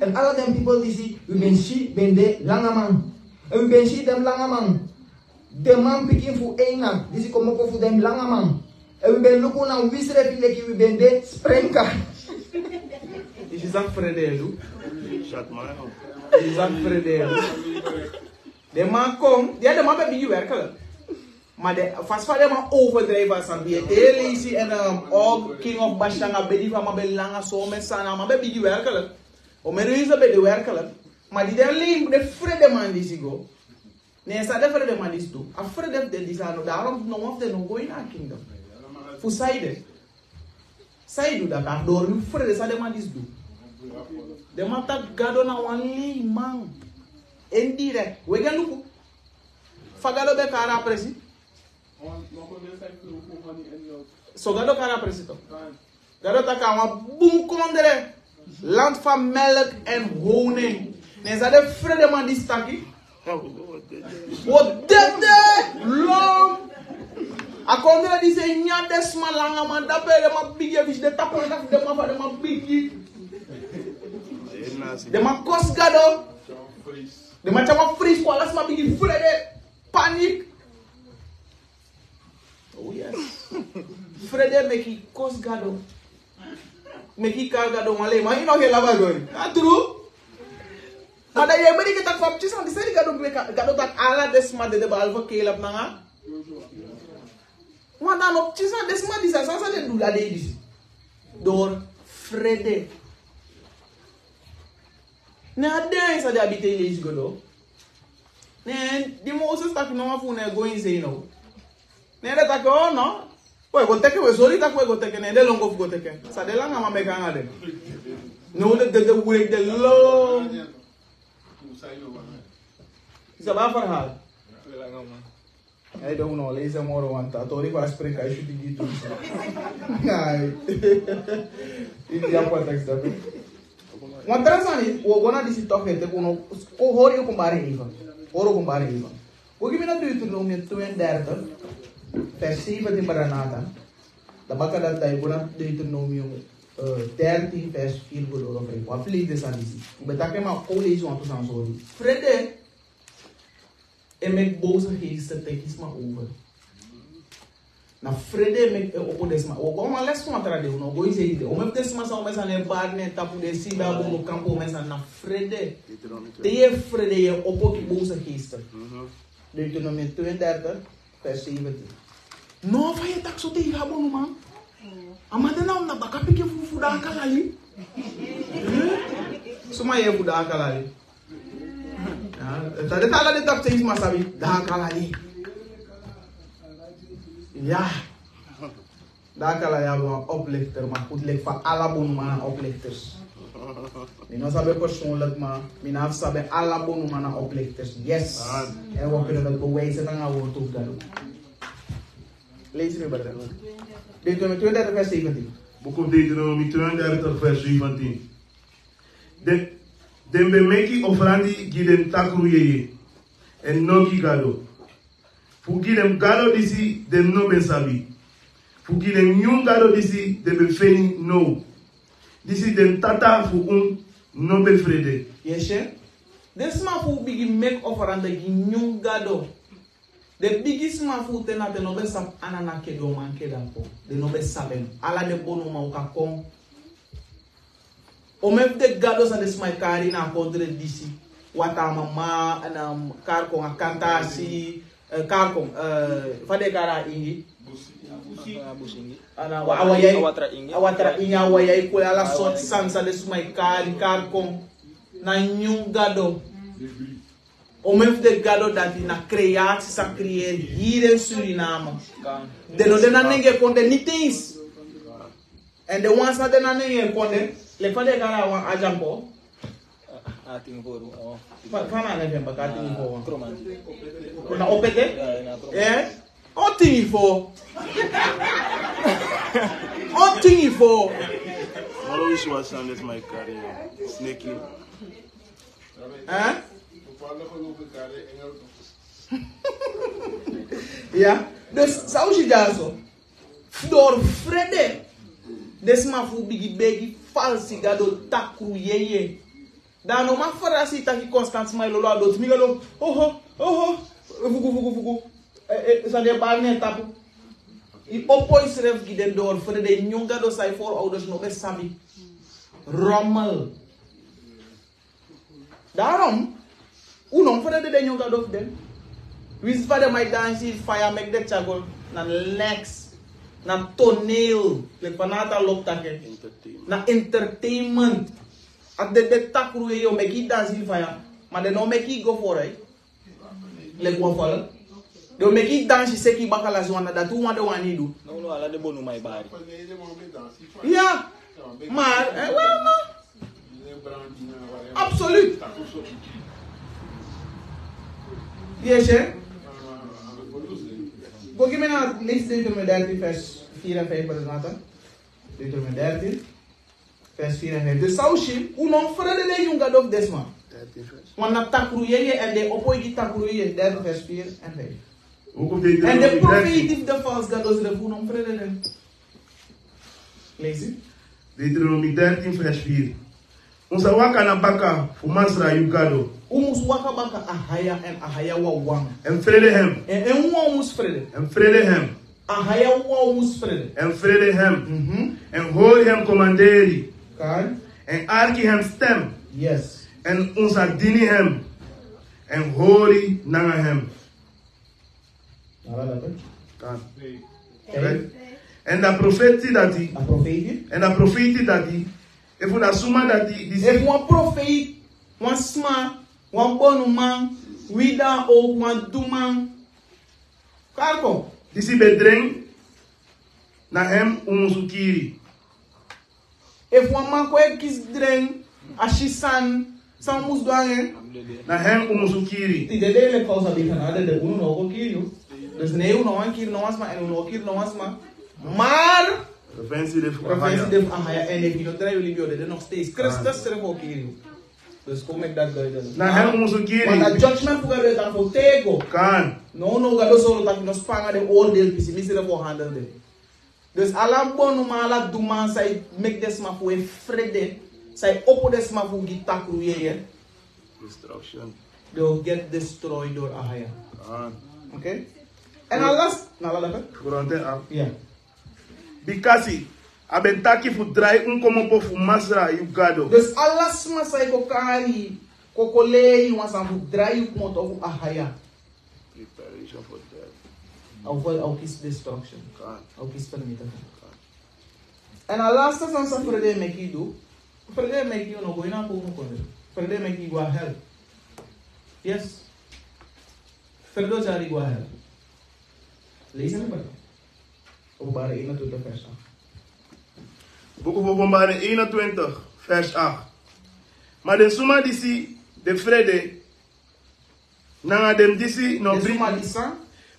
En alle dem people disi we ben si ben de langaman. En we ben si dem langaman. De man picking fu eina disi kom op fu dem langaman. En we ben luku na wisre pileki we ben de sprenka. Is je zak Fredelu? Shut my mouth. Is Fredelu? De man komt, ja, de man bij je werkelijk. Maar de, vast van de man overdrijven als een beetje. De lazy en um, ook King of Bashanga, bedi van maar bij lange zo met sana, maar bij je werkelijk. Om er is dat bij de werkelijk. Maar die alleen de vrede man die zich go. Nee, sa de vrede man die zich doet. A vrede de die zijn, daarom nog of de nog go in a kingdom. Voor zijde. Zij doet dat, door nu vrede sa de man die zich. The matter gado na wanli man. Indirect. Wegen luku. Fagado be kara presi. So gado kara presi to. Gado taka wa boom kondere. Land van melk en honing. Nee, zijn de vrede man die stakkie. Wat dede! Long! Akondere die zijn ja desma langa man. Dapere ma bigje vis. De tapon de ma va de ma bigje. De ma kos gado. De ma chama freeze kwa las ma bigi vrede. Panic. Oh yes. Vrede meki kos gado. Meki kar gado male ma ino ke lava gori. Ah. Ada yang beri kita kwap cisang di sini gado gado tak ala desma de de balva kelap nanga. Wana no cisang desma di sa sa de dula de di. Now there is a that bit age go though. Then the most stuff you know phone go insane now. Then that go on no. Poi go take we sorry that we go take ne de long of oh, go take. Sa de langa ma me ganga de. No de de de wait de long. Isa ba farhal. I don't know, lei se moro quanta, tori qua spreca i suoi di tutto. Dai. Il diavolo sta bene. Want daar zijn niet, we gaan die toch het, we hoor je kumbare even. Hoor kumbare even. We gaan naar Deuteronomium 32, vers 17 Maranatha. Dan baka dat hij gona Deuteronomium uh, 13 vers 4 go door vrei. Wa play this anisi. We betake ma college want to san sorry. Vrede en met boze geesten tekens maar over. na frede me eh, o pode sma o bom mas lesson atra de no go isso ide o me pode sma sa o mesa ne bar ne tapu de si ba bo campo mesa na frede te ye frede ye o po ki bosa gister Deuteronomio 32 vers 17 no fa ye tak so te ha bonu man mm. amade na na baka pike fu fu da kala li? So ma ye fu a kala li? Ta de ta la de tak te sma sa bi da kala li. Ja. Kan je wel oplichter, maar goed ligt van alle bonen oplichters. Mino sabe persoonlijk, maar mina sabe alle bonen oplichters. Yes. En we kunnen dat bewijzen gaan we het ook doen. Lees me brother. Deuteronomium 32 vers 17. Book of Deuteronomy 32 vers 17. De, den be meki ofrandi gidem takru yeye. En gado. fugilem galo disi dem no ben sabi fugilem yun galo disi de ben feni no disi de tata fugun no ben frede yeshe this man fu bigi make offer and the yun gado The biggest man fu tena de nobe sap anana ke do man ke danko. De nobe sabem. Ala de bonu ma uka kon. O mef de gados an des mai kari na kondre disi. Wata mama, anam, kar kon akantasi. Mm -hmm. karkom fadekara ingi awatara ingi awayai kule ala sot sansa le sumai kari karkom na nyungado Ou men de gado dati na kreati sa kriye hiren Suriname. Deno dena nenge konde nitins. En de wans na dena nenge konde, le fade gara wan ajanpo, ating forum. Oh. Fana na vem baka ating forum. Kroman. Na OPT? É, eh? É? Oting ifo. Oting ifo. Molo wish was sound as my career. Snaky. É? Eh? ja, dus zou je daar zo door vrede desma fu bigi begi falsi gado takru yeye Dan no ma farasi taki constant my lolo adot mi galo. Oho, oho. Fugu fugu fugu. Eh eh sa de bar ne tapu. I opo is ref giden door vrede nyonga do sai voor ouders no be sabi. Rommel. Daarom, unom vrede de nyonga do den. Wis vader my dance fire make the chagol na legs na toneel le panata take Entertainment. na entertainment at de de takru yo make it dance in fire maar de no make it go for it. Le go for de make it dance se ki bakala zwana dat hoe wande wani do No, no, ala de bonu mai bari. ja maar eh, wel maar absoluut yes hè Go give me now next Deuteronomy 13 vers 4 en 5 Renata. Deuteronomy 13 vers 44. Sau și un om fără de lejunga dov desma. Wana takruye en de opoigi takruye der vers 44. En de profetie de vals dat ons revoen om vrede de. Lees Deuteronomie 13 vers 4. Usa waka na baka fumasra yukado. Umus waka baka ahaya en ahaya wa wang. En vrede hem. En en wa umus vrede. En vrede hem. Ahaya wa umus vrede. En vrede hem. Mm -hmm. En hoor hem commanderi. Kan? En arki hem stem. Yes. En dini hem. En hori nanga hem. Is. Kan. En dat profetie dat hij. een profeet. En dat profetie dat hij. Even dat suma dat hij. If one prophet, one smart, one born man, wida ook one doeman. Kako. die si bedreng. Na hem umusukiri. e fwa man kwe kis dreng, a shi san, san mus dwange. Na hen umusu kiri. Ti de dele kausa bikana, de de unu no go kiri yo. Dus nee, unu wan kiri no asma, en unu o kiri no asma. Mar. Reventie de fwa haya. Reventie de fwa haya, en ik no drai jullie bioden, de nog steeds. Christus ah. terug ook kiri yo. Kom ik dat duiden. Na hen umusu kiri. Want dat judgment voor gare dan voor tego. Kan. No no gado solo dat nos panga de oordeel, pisi misi de voor. Dus ala bonu ma ala duma sai make des ma fu e frede. Sai oppo des ma fu gitakru ye Destruction. They will get destroyed door Ahaya. Okay? And alas, na la la Fronte af. Yeah. Bikasi. Abentaki fu drai un como po fu masra yugado. Dus alas ma sai ko kari kokolei wa sa fu dry ko mo to Ahaya. Preparation for. au, au kis destruction. Au kis permita and Allah says on some Friday make you do Friday make you no go in a pool no condemn Friday make you go hell yes Friday chari go hell Listen, ba op bare 21 vers 8 Boek of Openbaring 21 vers 8 Maar de summa disi de vrede, nanga dem disi no bring... De summa disa,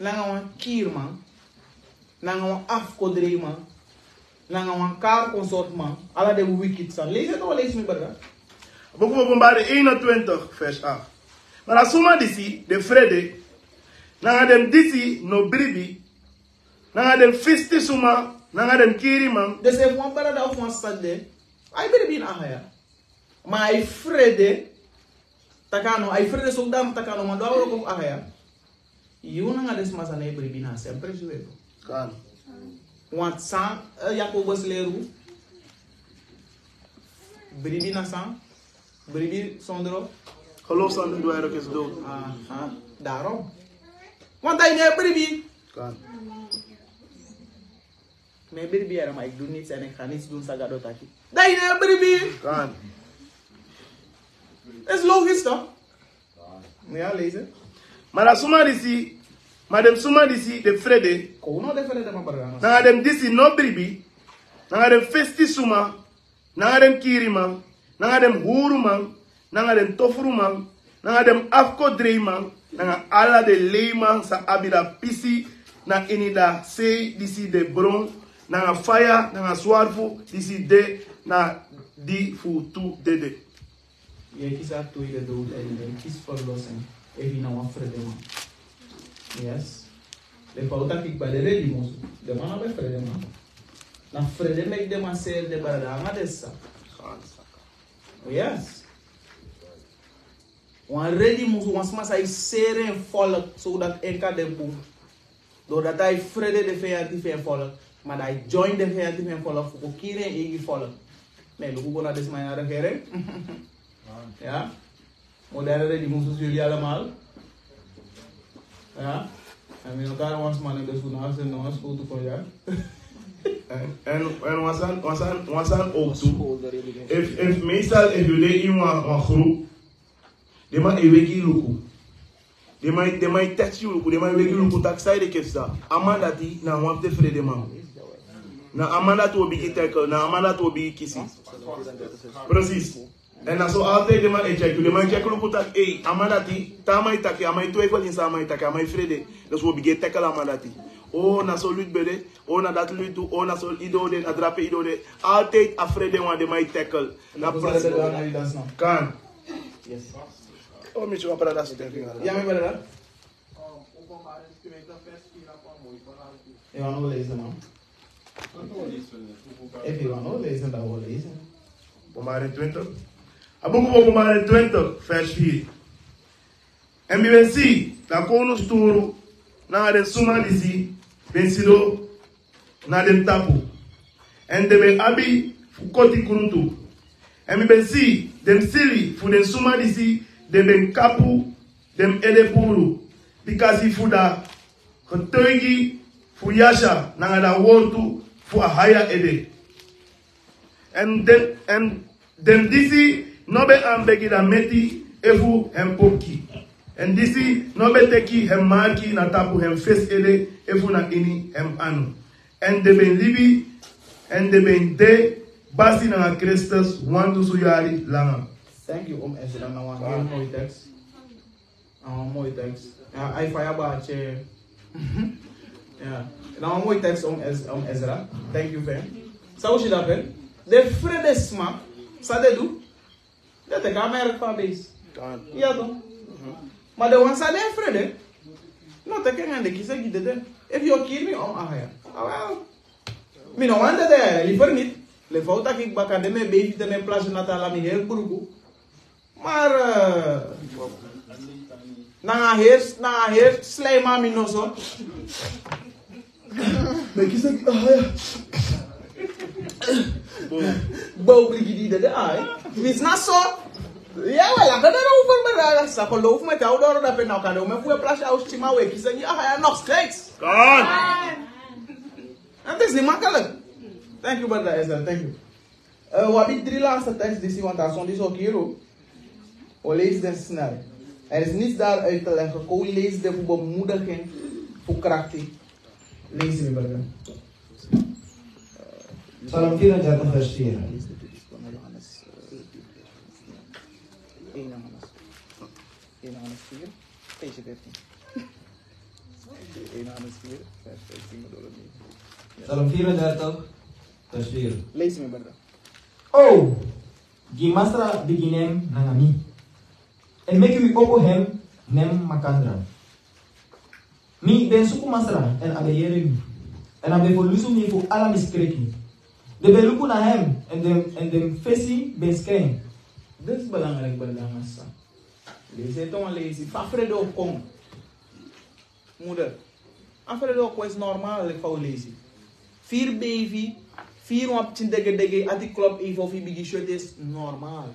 Langa wan kier man. Langa wan afkodree man. Langa wan kaar consort man. Alla de wicked san. Lees het of lees me brother? Boek openbaring 21, vers 8. Maar als suma disi, de vrede, nanga dem disi no bribi, nanga dem fisti suma, nanga dem kiri man, Dus if one brother of one stad de, ay bere bin ahaya. Ma ay frede, takano, ay frede sok dam takano, man do awro kong ahaya. yuna nga des masana que bina sempre brasileiro eh, claro want san eh, ya ko brasileiro bribi na san bribi sondro hello san do era que do. Ah ah darom é ai bribi claro me bribi era mais do nit ene kanis dun saga do taki. Dai ne bribi claro is logisch toch ja lezen mara suma disi madem suma disi de frede ko uno de frede ma barga na dem disi no bribi na dem festi suma na dem kirima na dem huruma na dem tofuruma na dem afko dreima na ala de leima sa abida pisi na inida se disi de bron na faya na swarfu disi de na di futu dede. Je kies uit door de dood en kies verlossing. ele não afredema. Yes? Ele falou que badere de moço. Dema não vai fredema. Na fredema que dema ser de baradanga dessa. Yes? Wan redi moço, wan sma sa serem folk so that enka de bu. Do that I de feia ti feia folk. Mas I join de feia ti feia folk. Fuku kiren igi folk. Me lugu gona desmainar kere. Yeah? ഒന്നേറെ ലിമൂസ് ശരിയാളെ if if misal if you dey in they might ewegi luku they might text you they might ewegi luku taxai de kesa amanda to obi ki teko precis. En dan zo altijd de man check, de man check luku tak, hey, amanda ti, ta mai taki, amai twijfel in sa amai taki, amai vrede. Dus we bigi tackle amanda ti. Oh, na zo luid bede, oh, na dat luid toe, oh, na zo ido de, na drape ido de. Altijd afrede wan de mai tackle. Na Dat nou. Kan. Yes. Oh, mi chuma para dar sustento. Ja, mijn brada. Openbaring 20 vers 4 kwam mooi vanuit u. Je gaat nog lezen man. Je gaat nog lezen, dan wil lezen. Openbaring 20. Aboku openbaring 20, vers 4. En mi bensi, na kono sturu, na de suma disi, bensido, na de tapu. En de ben abi, fu koti kuruntu. En mi bensi, dem sili, fu den suma disi, de ben kapu, dem ede puru. Because fu da, getuigi, fu yasha, na da wortu, fu a haya ede. En den, en dem disi nobe ambegi da meti efu hem popki. En disi nobe teki hem maki na tapu hem fes ede efu na ini hem anu. En de ben libi en de ben de basi na Christus wantu suyari langa. Thank you, Om Ezra. Nou, een heel mooie tekst. Nou, een mooie tekst. Ja, hij van baatje. Ja. Nou, een mooie tekst, Om, Ez om Ezra. Thank you, fam. Zou je dat ben? De vrede smaak. Zou de te kamer fa beis ya don ma de wan sa de frede não te ken ande a gide de if yo kir mi om ahaya awel mi no wan de de liever niet le fouta ki baka de me bevi de também, place natala mi her burgu maar uh, na her na her a mi no so me kise ahaya Bau pergi di dada ai. Visna so. Ya wala kada na ufan com sa ko lo ufme ta odoro da pe na kada o me fu e plash o chima we ki sen ya haya no stakes. God. Antes ni makala. Thank you brother Ezra, thank you. Uh, o abi drila asta tekst disi want daar zon is ook hier ook. O lees den snel. Er is niets daar uit te leggen. Ko o meu voor bemoediging, voor kracht. Lees me brother. Psalm 34 vers 4. Ik niet. Psalm 34, vers 4. Lees me, brother. Oh, gimastra biginem nangami. En make we opo hem nem makandra. Mi ben suku masra en abe yere mi. En abe volusu mi fu ala miskreki. De be luku na hem en dem en dem fesi ben skeng. Dit is belangrijk, brother Massa. Les étons allés ici. Fafredo con. Moeder. Afredo com é normal le fau lazy. fir baby. fir um aptin dege dege. Ati club even of big shirt is normal.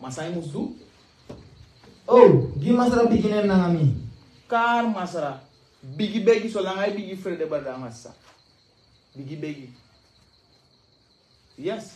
Mas sai mus do. Oh, gi masra biginem na ngami. Car masra. Bigi begi so langai de frede badamassa. Bigi begi. Yes.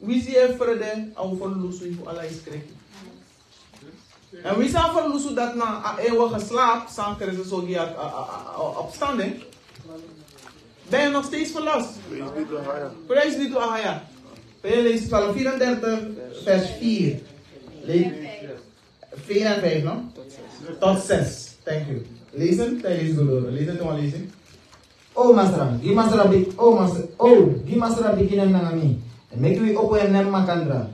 wie zie je vrede, au van lusu Allah is kreken. En wie zijn van lusu dat na eeuwige slaap, zijn Christus zo die opstanding, ben je nog steeds verlost. Prijs niet toe Ahaya. Lees Psalm 34, vers 4. Lees 4 en 5, no? Tot 6. Thank you. Lezen, dan lees door. Lezen, dan lezen. Oh masra, gi masra oh masra oh gi masra. En meki wi opo en makandra.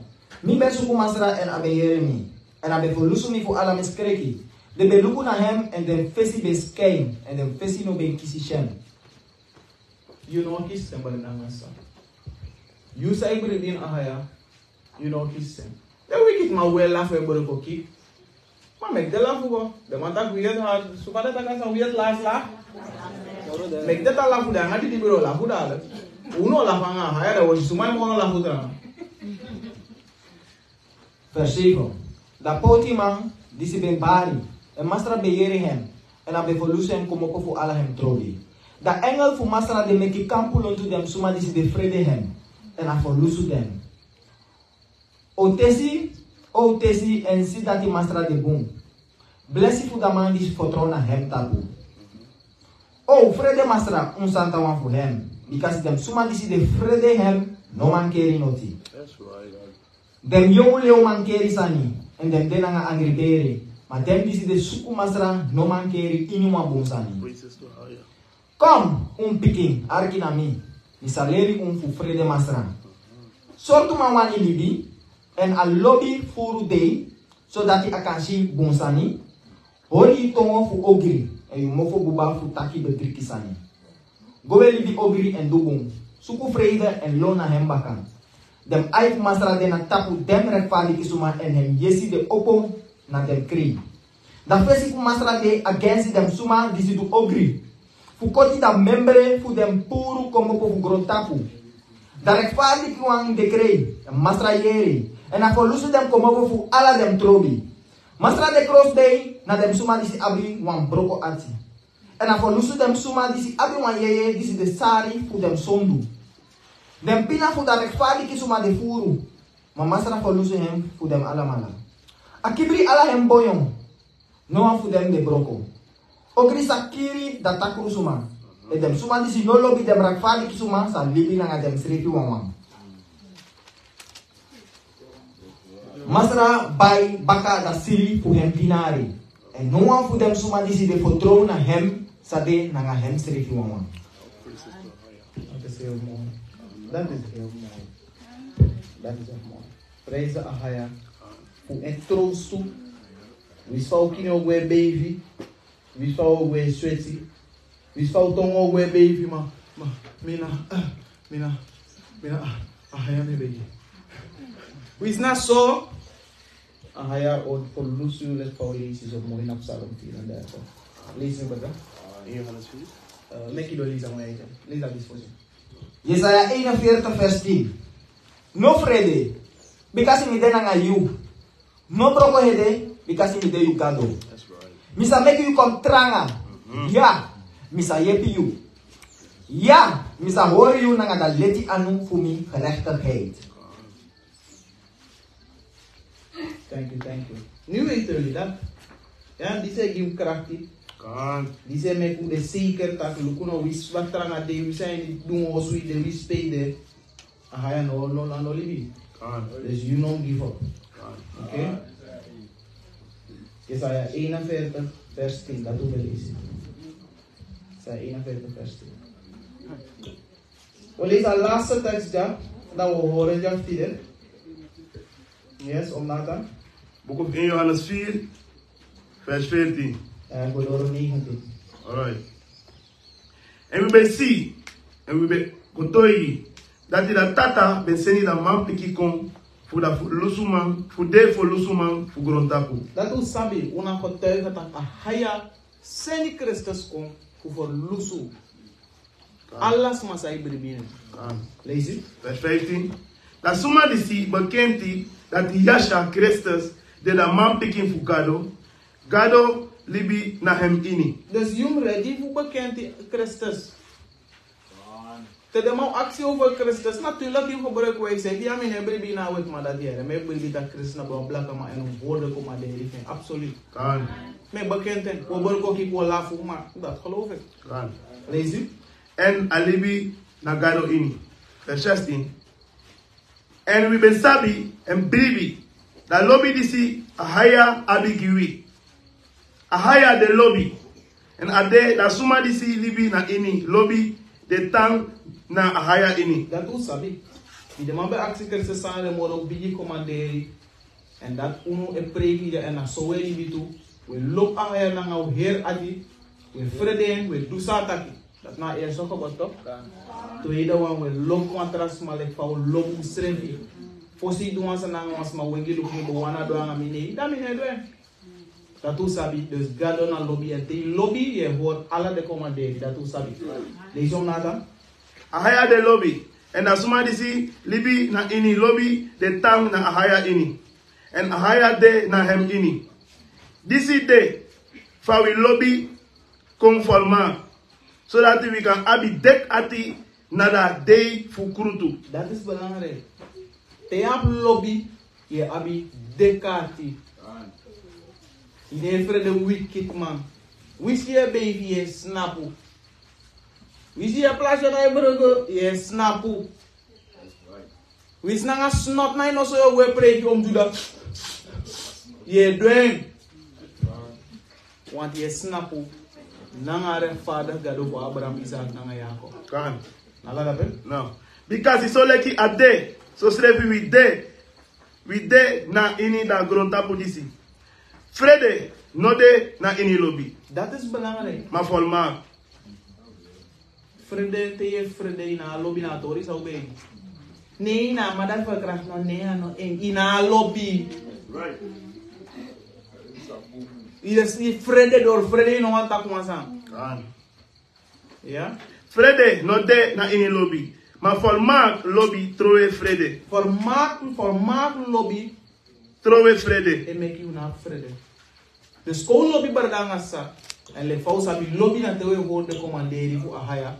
Mi ben suku masra en abe yeremi. En abe folusu mi fo ala miskreki. De be luku na hem en den fesi be skein. En den fesi no ben kisi shem. You know kis sen balen angasa. You sa ibri din ahaya. You know kis sen. De wikit ma we lafu e ko kik. Ma mek de lafu bo, De matak wiyet ha. Sukade takasa wiyet la laf. Mek de ta lafu da. Hadi di biro lafu da. Unul ăla fanga, aia era, su mai mult la putea. Versículo. Da potiman, disse ben bari, en mastra beerihem, en a bevolusen como kofu alahem trobi. Da engel fu mastra de meki kampul unto dem suma disse de fredehem, en a folusu dem. O tesi, o tesi en si dati mastra de bum. Blessi fu daman disse fotrona hem tabu. O frede mastra, un santa wan fu hem. Because dem suma disi de vrede hem no man keri noti. Dem jongu leo man keri sani. En dem dena nga angry bere. Maar dem disi de suku masra no man keri inuma boom sani. Kom, un pikin, arki na mi. Mi saleri un fu vrede masra. Sortu man wan ilibi. En a lobby furu day. Zodat hij akan si bonsani. Hori tongo fu ogri. En yu mofo buba fu taki betriki sani. Gobe libi ogri en dubung. Suku vrede en lona hem bakan. Dem aif masra de na tapu dem rechtvaardig isuma en hem yesi de opo na dem kri. Da fesi fu masra de against dem suma disi du ogri. Fu koti da membre fu dem puru como po fu grontapu. Da rechtvaardig wang de krei, masra yeri. En a volusu dem como po fu ala dem trobi. Masra de cross day na dem suma disi abi wan broko ati. En a volusu dem suma disi abi wan yeye disi de sari fu dem sondu. Dem pina fu da rechtvaardig isuma de furu. Ma masra volusu hem fu dem. A kibri ala hem boyon. No wan fu dem de broko. Ogri sakiri da takru suma. E dem suma disi no lobi dem rechtvaardig suma sa libi na dem srifi wan wan. Masra bai baka da siri fu hem pinari. En no wan fu dem suma disi de fotro na hem සතේ නඟ හැම්ස්ටරි කිව්වම. That is your mom. That is your mom. That is your mom. Praise Ahaya. O entrouço, visfa o kini ogwe baby, visfa ogwe sweaty, visfa o tom ogwe baby ma, ma, mina, uh, mina, mina, ah, Ahaya me baby. Who's not so? Ahaya o polusu les paulis is of moin absalom tina therefore. Listen, brother. Uh, Make it Lisa maar even. Lees dat eens voor je. Jesaja 41 vers 10. No frede, because mi de nanga you. No broko hede, because mi de you gado. Misa make you come tranga. Ja. misa yepi you. Ja, misa hoor you na nga leti anu voor mi gerechtigheid. Thank you, thank you. Nu weten jullie dat. Ja, die zijn geen krachtig. Die zijn met hoe de zeker dat we kunnen wis wat tranga de we zijn die doen ons wie de wis spelen. Ah ja, no no no libi. Kan. Dus you don't give up. Oké? Okay? Jesaja 41 vers 10, dat doen we lezen. Jesaja 41 vers 10. We lezen de laatste tekst ja, dat we horen ja, Fidel. Yes, om Nathan. Boek of 1 Johannes 4, vers 14. Alright. And we may see, and we may kotoi, that the tata ben seni na man pikikon, fu da lusuman, fu de fu lusuman, fu grontaku. That u sabi, una kotoi kata kahaya, seni Christus kon, fu for lusu. Alles mas hij brengen. Lees u? Vers 15. Dat suma disi bekent dat Yasha Christus de la man pikin fu gado, gado libi na hem ini. Dus jongeren die voor bekend die Christus. Te de mau actie over Christus. Natuurlijk die gebruiken wij zeggen. Die amin hebben die nou het maar dat die. Maar ik ben dat Christus naar nou blakken maar en een woorden komen de richting. Absoluut. Kan. Maar bekend en we willen ook ik maar dat geloof ik. Kan. Lees u. en alibi na gado ini. Vers 16. En we ben sabi en bribi. Da lobby disi ahaya abigiwi. I hire the lobby. And a day that somebody see libi na ini lobby, the town na a hire ini. That u sabi. I de man be artikel se sare. And that uno e pregi de en a sowe to. We look a hire na ngau her adi. We Friday we do sa taki. Dat na e soko botok. To ida e wan we look kontras malek fa u look usrevi. Fosi duwan sa na ma wengi lukmi do wana do anga mine. doang. Dat u sabi. Dus gado na lobby en die lobby je hoort alle de commanderen. Dat u sabi. Lees om Nathan. Ahaya de lobby. En da suma disi libi na ini. Lobby de tang na ahaya ini. En ahaya de na hem ini. Disi de. Fa we lobby conforma. So that we can abi dek ati na da day fukrutu. Dat is belangrijk. Te heb lobby, je abi dekati. You didn't fret the wicked man. We see a baby, yes, snap. We see a plash on our brother, yes, snap. We snang a snot nine or so, we pray you to that. Yeah, doing. Want yes, snap. Nangare father God of Abraham, Isaac, Nangayako. Can. Nalagabe? No. Because it's all like a day. So, slave with day. With day, na ini da gronta pudisi. Frede no de na ini lobby. Dat is belangrijk. Ma volmaak. Vrede te je vrede ina lobby na tori zou ben. Nee, na maar dat verkracht no nee no en ina lobby. Right. Yes, vrede door vrede no want tak wansan. Kan. Ja? Frede no de na ini lobby. Ma volmaak lobby trowe frede. Vermaak, vermaak lobby Trowe frede. en make you na vrede. dus ko lobi bardanga sa en le fausa bi lobi na tewe wonde commanderi fu ahaya.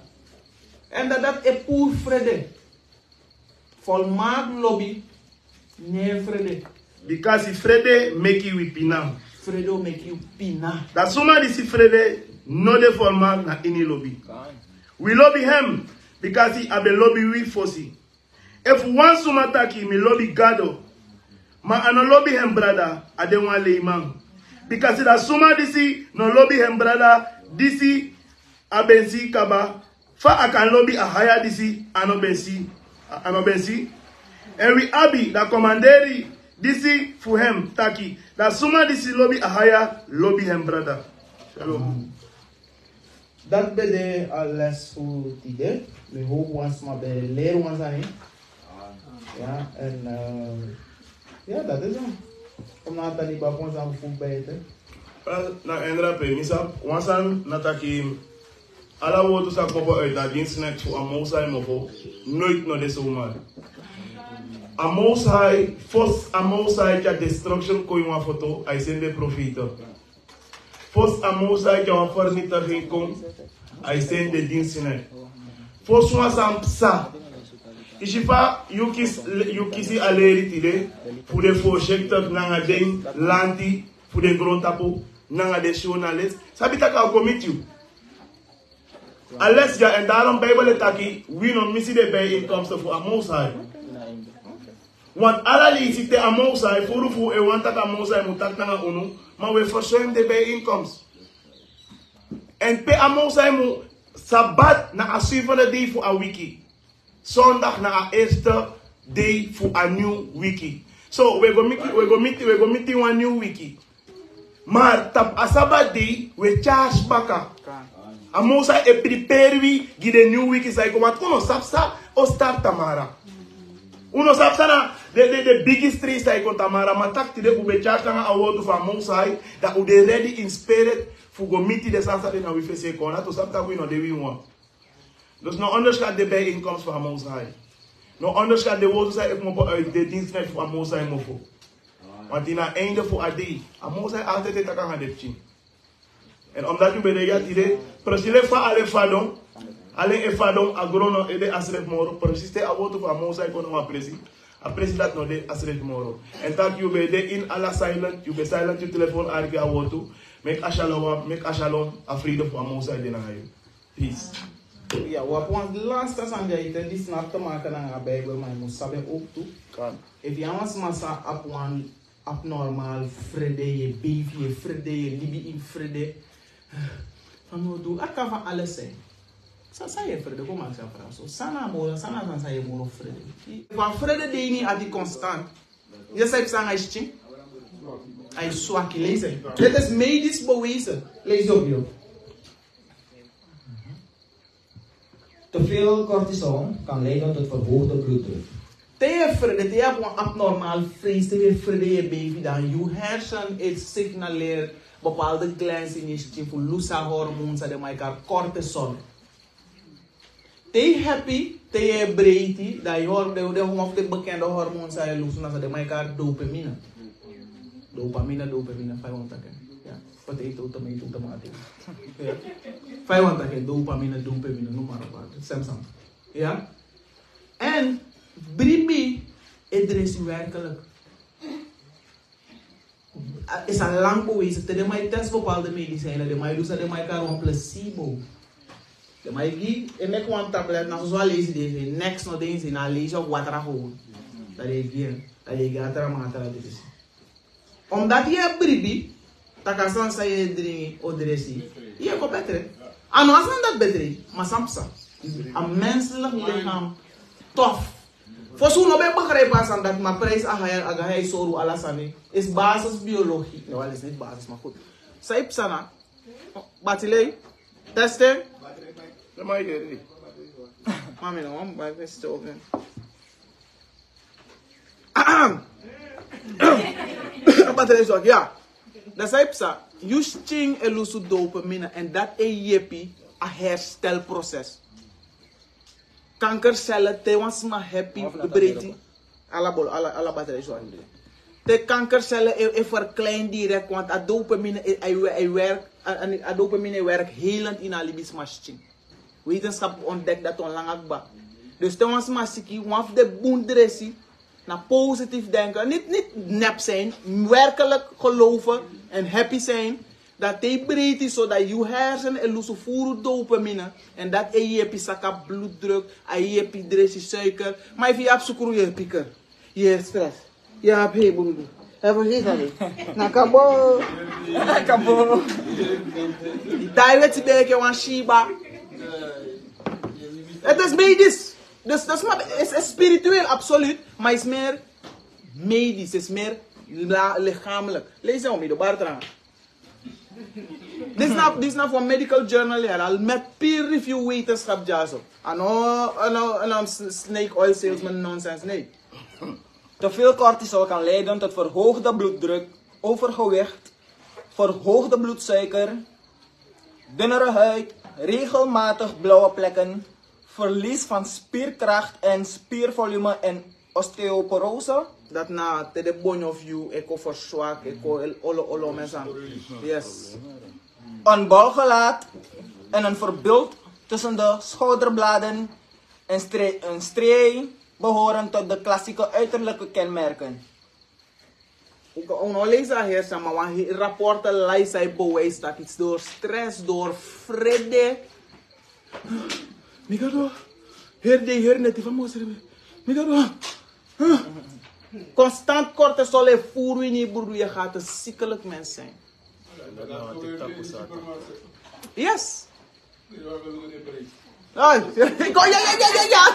En dat dat e pour frede volmaak lobi ne frede because frede meki wi pina. Frede o meki pina. Da suma disi frede no de volmaak na ini lobi we lobi hem because he abe lobi wi fosi if one suma taki mi lobi gado ma ano lobi hem brada ade wan le imam. Because bikasira suma dc no lobby lobi hembrada disi abensi kaba fa akan lobi ahaya disi anobensi anobensi enri abi da komanderi disi fuhem taki da suma dc lobby a higher lobby shalom mm-hmm. brother. Dat That de alles voor het idee. We hope once maar bij de leer ons aan. Ja, en uh, ja, dat is all. Nata está ba kon san pou bete? Na endra pe, misa, wansan nata ala wotu sa kopo uit na din snack tu a most high mofo, nooit no desse umar. A most high, fos a most high ki a destruction ko yon foto, a isen de profita. Fos a most high ki a está fornita fin kon, a isen de din snack. Fos wansan psa, Jipa yu kisi ale eriti de, pou de projektor nan a den landi, pou de gron tapo, nan a de journalist. Sabi tak al komit yu. Unless ja, en daarom bijbel taki, we no misi de bij inkomsten voor Amosai. Want alle liet te Amosai, voor voor e want dat Amosai moet dat naar onu, maar we verzuim de bij inkomst. En a Amosai moet sabat na asivele die for a wiki. Zondag na a eerste day for a new wiki. So we go meet, we go meet, we go meet one new wiki. Maar tap a Sabbat day we charge baka. A Mosa e eh, prepare we give the new wiki sai ko wat uno oh, sapsa o oh, start tamara. Oh, uno sapsa na the the, the biggest tree sai kon tamara maar tak ti de ube charge na a word van Mosa that dey ready in spirit voor go meet de sansa de na we face na to sapta we no de we want. Dus nou onderschat de bijeenkomst van Mozaï. Nou onderschat de woorden zijn ik moet uit de dienstweg van Mozaï moet voor. Want die na einde voor Adi. Mozaï altijd het kan gaan depchen. En omdat u bent ja tide, precies van alle vadon, alleen een vadon agrono en de asret moro, precies de awoto van Mozaï kon nog precies. A president no de asret moro. En dat u bent in alla silent, u bent silent uw telefoon arke awoto. Make a shalom, make a shalom, a freedom van Mozaï de na Peace. Ja, wat ons laatste aan de ite, die snap te maken aan de Bijbel, maar je moet saben ook toe. If je was massa op een abnormaal vrede, je beef, je vrede, je libi in vrede. Van wat doe, ik kan van alles zijn. Sa sa je vrede, kom maar zeggen zo. Sana mo, sana san sa je mo vrede. Van vrede die niet aan die constant. Je zegt sang hij ching. Hij zwak lezen. Het is medisch bewezen. Lees op joh. Te veel cortisol kan leiden tot verhoogde bloeddruk. Tegen vrede, je hebt een abnormaal vrede je baby, dan je hersen is signaleert bepaalde glands in je voor lusa hormoons en elkaar cortisol. Tegen happy, tegen breedte, dat je hoort de, de, de bekende hormoons aan je lusa, dan elkaar dopamine. Dopamine, dopamine, 500 Ja, potato, tomato, tomato. Yeah. Fai want to do pamina, do pamina, no matter what. Same song. Yeah? En Bribi is werkelijk. Is al lang bewezen. Te de mij test bepaalde medicijnen. De mij dus de mij kan een placebo. De mij die en ik want tablet nog zo lezen deze. Next nog deze na lezen op water houden. Dat is hier. Dat is hier. Dat is hier. Omdat je Bribi kan soms je drinken of dressie, je komt beter. En als dat beter, maar soms een menselijk lichaam tof. Voor zo'n op begrijpen aan dat maar prijs agahai soru alasani is basis biologie. Nou, dat is niet basis, maar goed. Saip sana. Batilei. Testen. Je niet. Mami, nou, man, bij te open. Batilei zo, ja. Dat saip sa. You sting elusu dopamine en dat e yepi a herstelproces kankercellen te was maar happy breedte alla bol alla alla batterij zo de kankercellen e, e verklein direct want a dopamine e, e, e werk a, dopamine werkt helend in alibis machine wetenschap ontdekt dat onlang akba dus te was maar siki waf de boendressie naar positief denken niet niet nep zijn werkelijk geloven en happy zijn dat te breed is zodat je hersenen en losse voeren dopamine. En dat je je saka bloeddruk, je je dressie suiker. Maar if je hebt zoeken je pikker. Je hebt stress. Je hebt hebundu. Hebben we gezien? Nakabo. Nakabo. Die tijd werd ze bij je shiba. Het is medisch. Dus dat is, maar, is, spiritueel, absoluut. Maar is meer medisch. Is meer lichamelijk. Lees je om, je de dit is nou, dit is nou voor medical journal al met peer review wetenschap jazo. Ano, ano, ano, snake oil salesman nonsense, nee. Te veel cortisol kan leiden tot verhoogde bloeddruk, overgewicht, verhoogde bloedsuiker, dunnere huid, regelmatig blauwe plekken, verlies van spierkracht en spiervolume en osteoporose. Dat na de bone of you, eko for zwak, eko olo olo mensen. Yes. Onbouwgelaat, en een verbeeld tussen de schouderbladen en een behoren tot de klassieke uiterlijke kenmerken. Ook ono lezen hier, maar, want rapporten lijst hij bewijst dat iets door stress, door vrede. Migado, hier de hier net van Mosere. Migado, constant cortisol en voer in je broer, je gaat een ziekelijk mens zijn. Yes. Ik hoor- ja, ja, ja, ja, ja.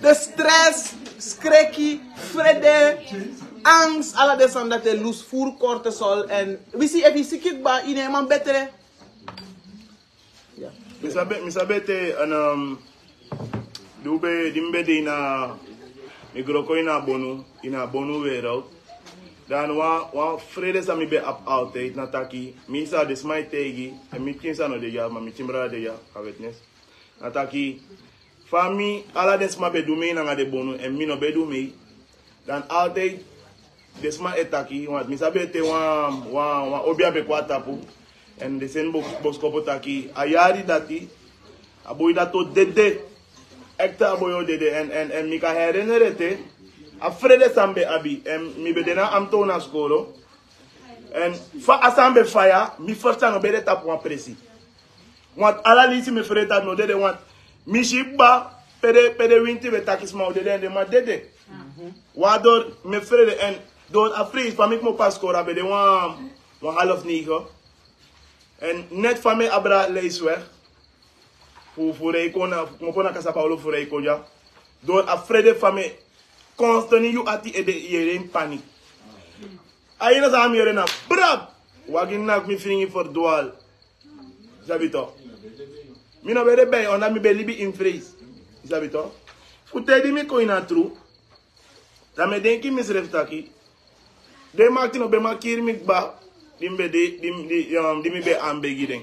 De stress, schrikkie, vrede, angst, alle dat je loes voer cortisol en we zien even ziek ba in een man beter. Misabe misabe te an um, dube dimbe de ina migroko ina bonu ina bonu wereld dan wa wa vrede sa mi be up altijd na taki mi sa de smai tegi en mi tin sa no de ya ma mi timbra de ya ka witness. Na taki fami ala des ma be dume na nga de bonu en mi no be dume. Dan altijd des ma etaki want mi sabe te wa wa wa obia be kwa tapu en de sen bos bos kopo taki ayari dati aboy dato dede ekta aboyo dede en en en mi ka herinneren te a frede sambe abi en mi be dena am to na skolo en fa asambe faya mi forsa no bede tapu wa presi. Want ala lisi mi frede tap no dede want mi shiba pede pede winti be takis ma o dede en de ma dede. Waardoor mijn vrede en door a vrees van ik mo pas scoren bij de one one half negen. En net fame abra le iswe, pou fure ikona, pou kona kasa paolo fure ikoja, don afrede fame, konstani yu ati ede yere in panik. Ayina sa am yere na, brab, wagin nak mi fringi for dual. Zabito. Mi na bere bay, ona mi belibi in freeze. Zabito. Kutedi mi ko ina tru, dame denki misreftaki, de makti no be makiri mi gbab, Dimbe de dim di um dimi be giden.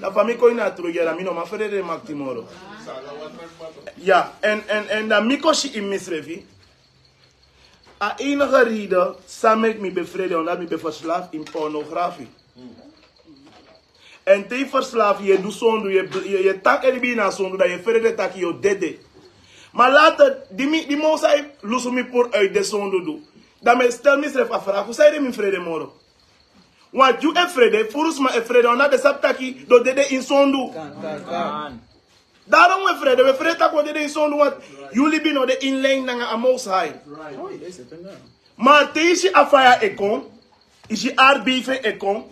La fami ko ina tru gera mi no ma fere de makti moro. Ja, en en en dan miko shi in misrefi. A enige reden samen me bevreden omdat ben verslaafd in pornografie. En te verslaafd, je doet zonde, je, je, je tak er bijna zonde, dat je verder tak je dede. Maar later, die, die moest hij lossen me voor uit de zonde doen. Dan me stel me zelf afvragen, hoe zei je mijn vrede moro? what you afraid waju e frede furusma e frede ona de saptaki do dede afraid. daarom we vrede we vrede tak wode de insondu want jullie bino de inleng nanga a most high right. oh, yes, maar teisi afaya ekon isi beef. ekon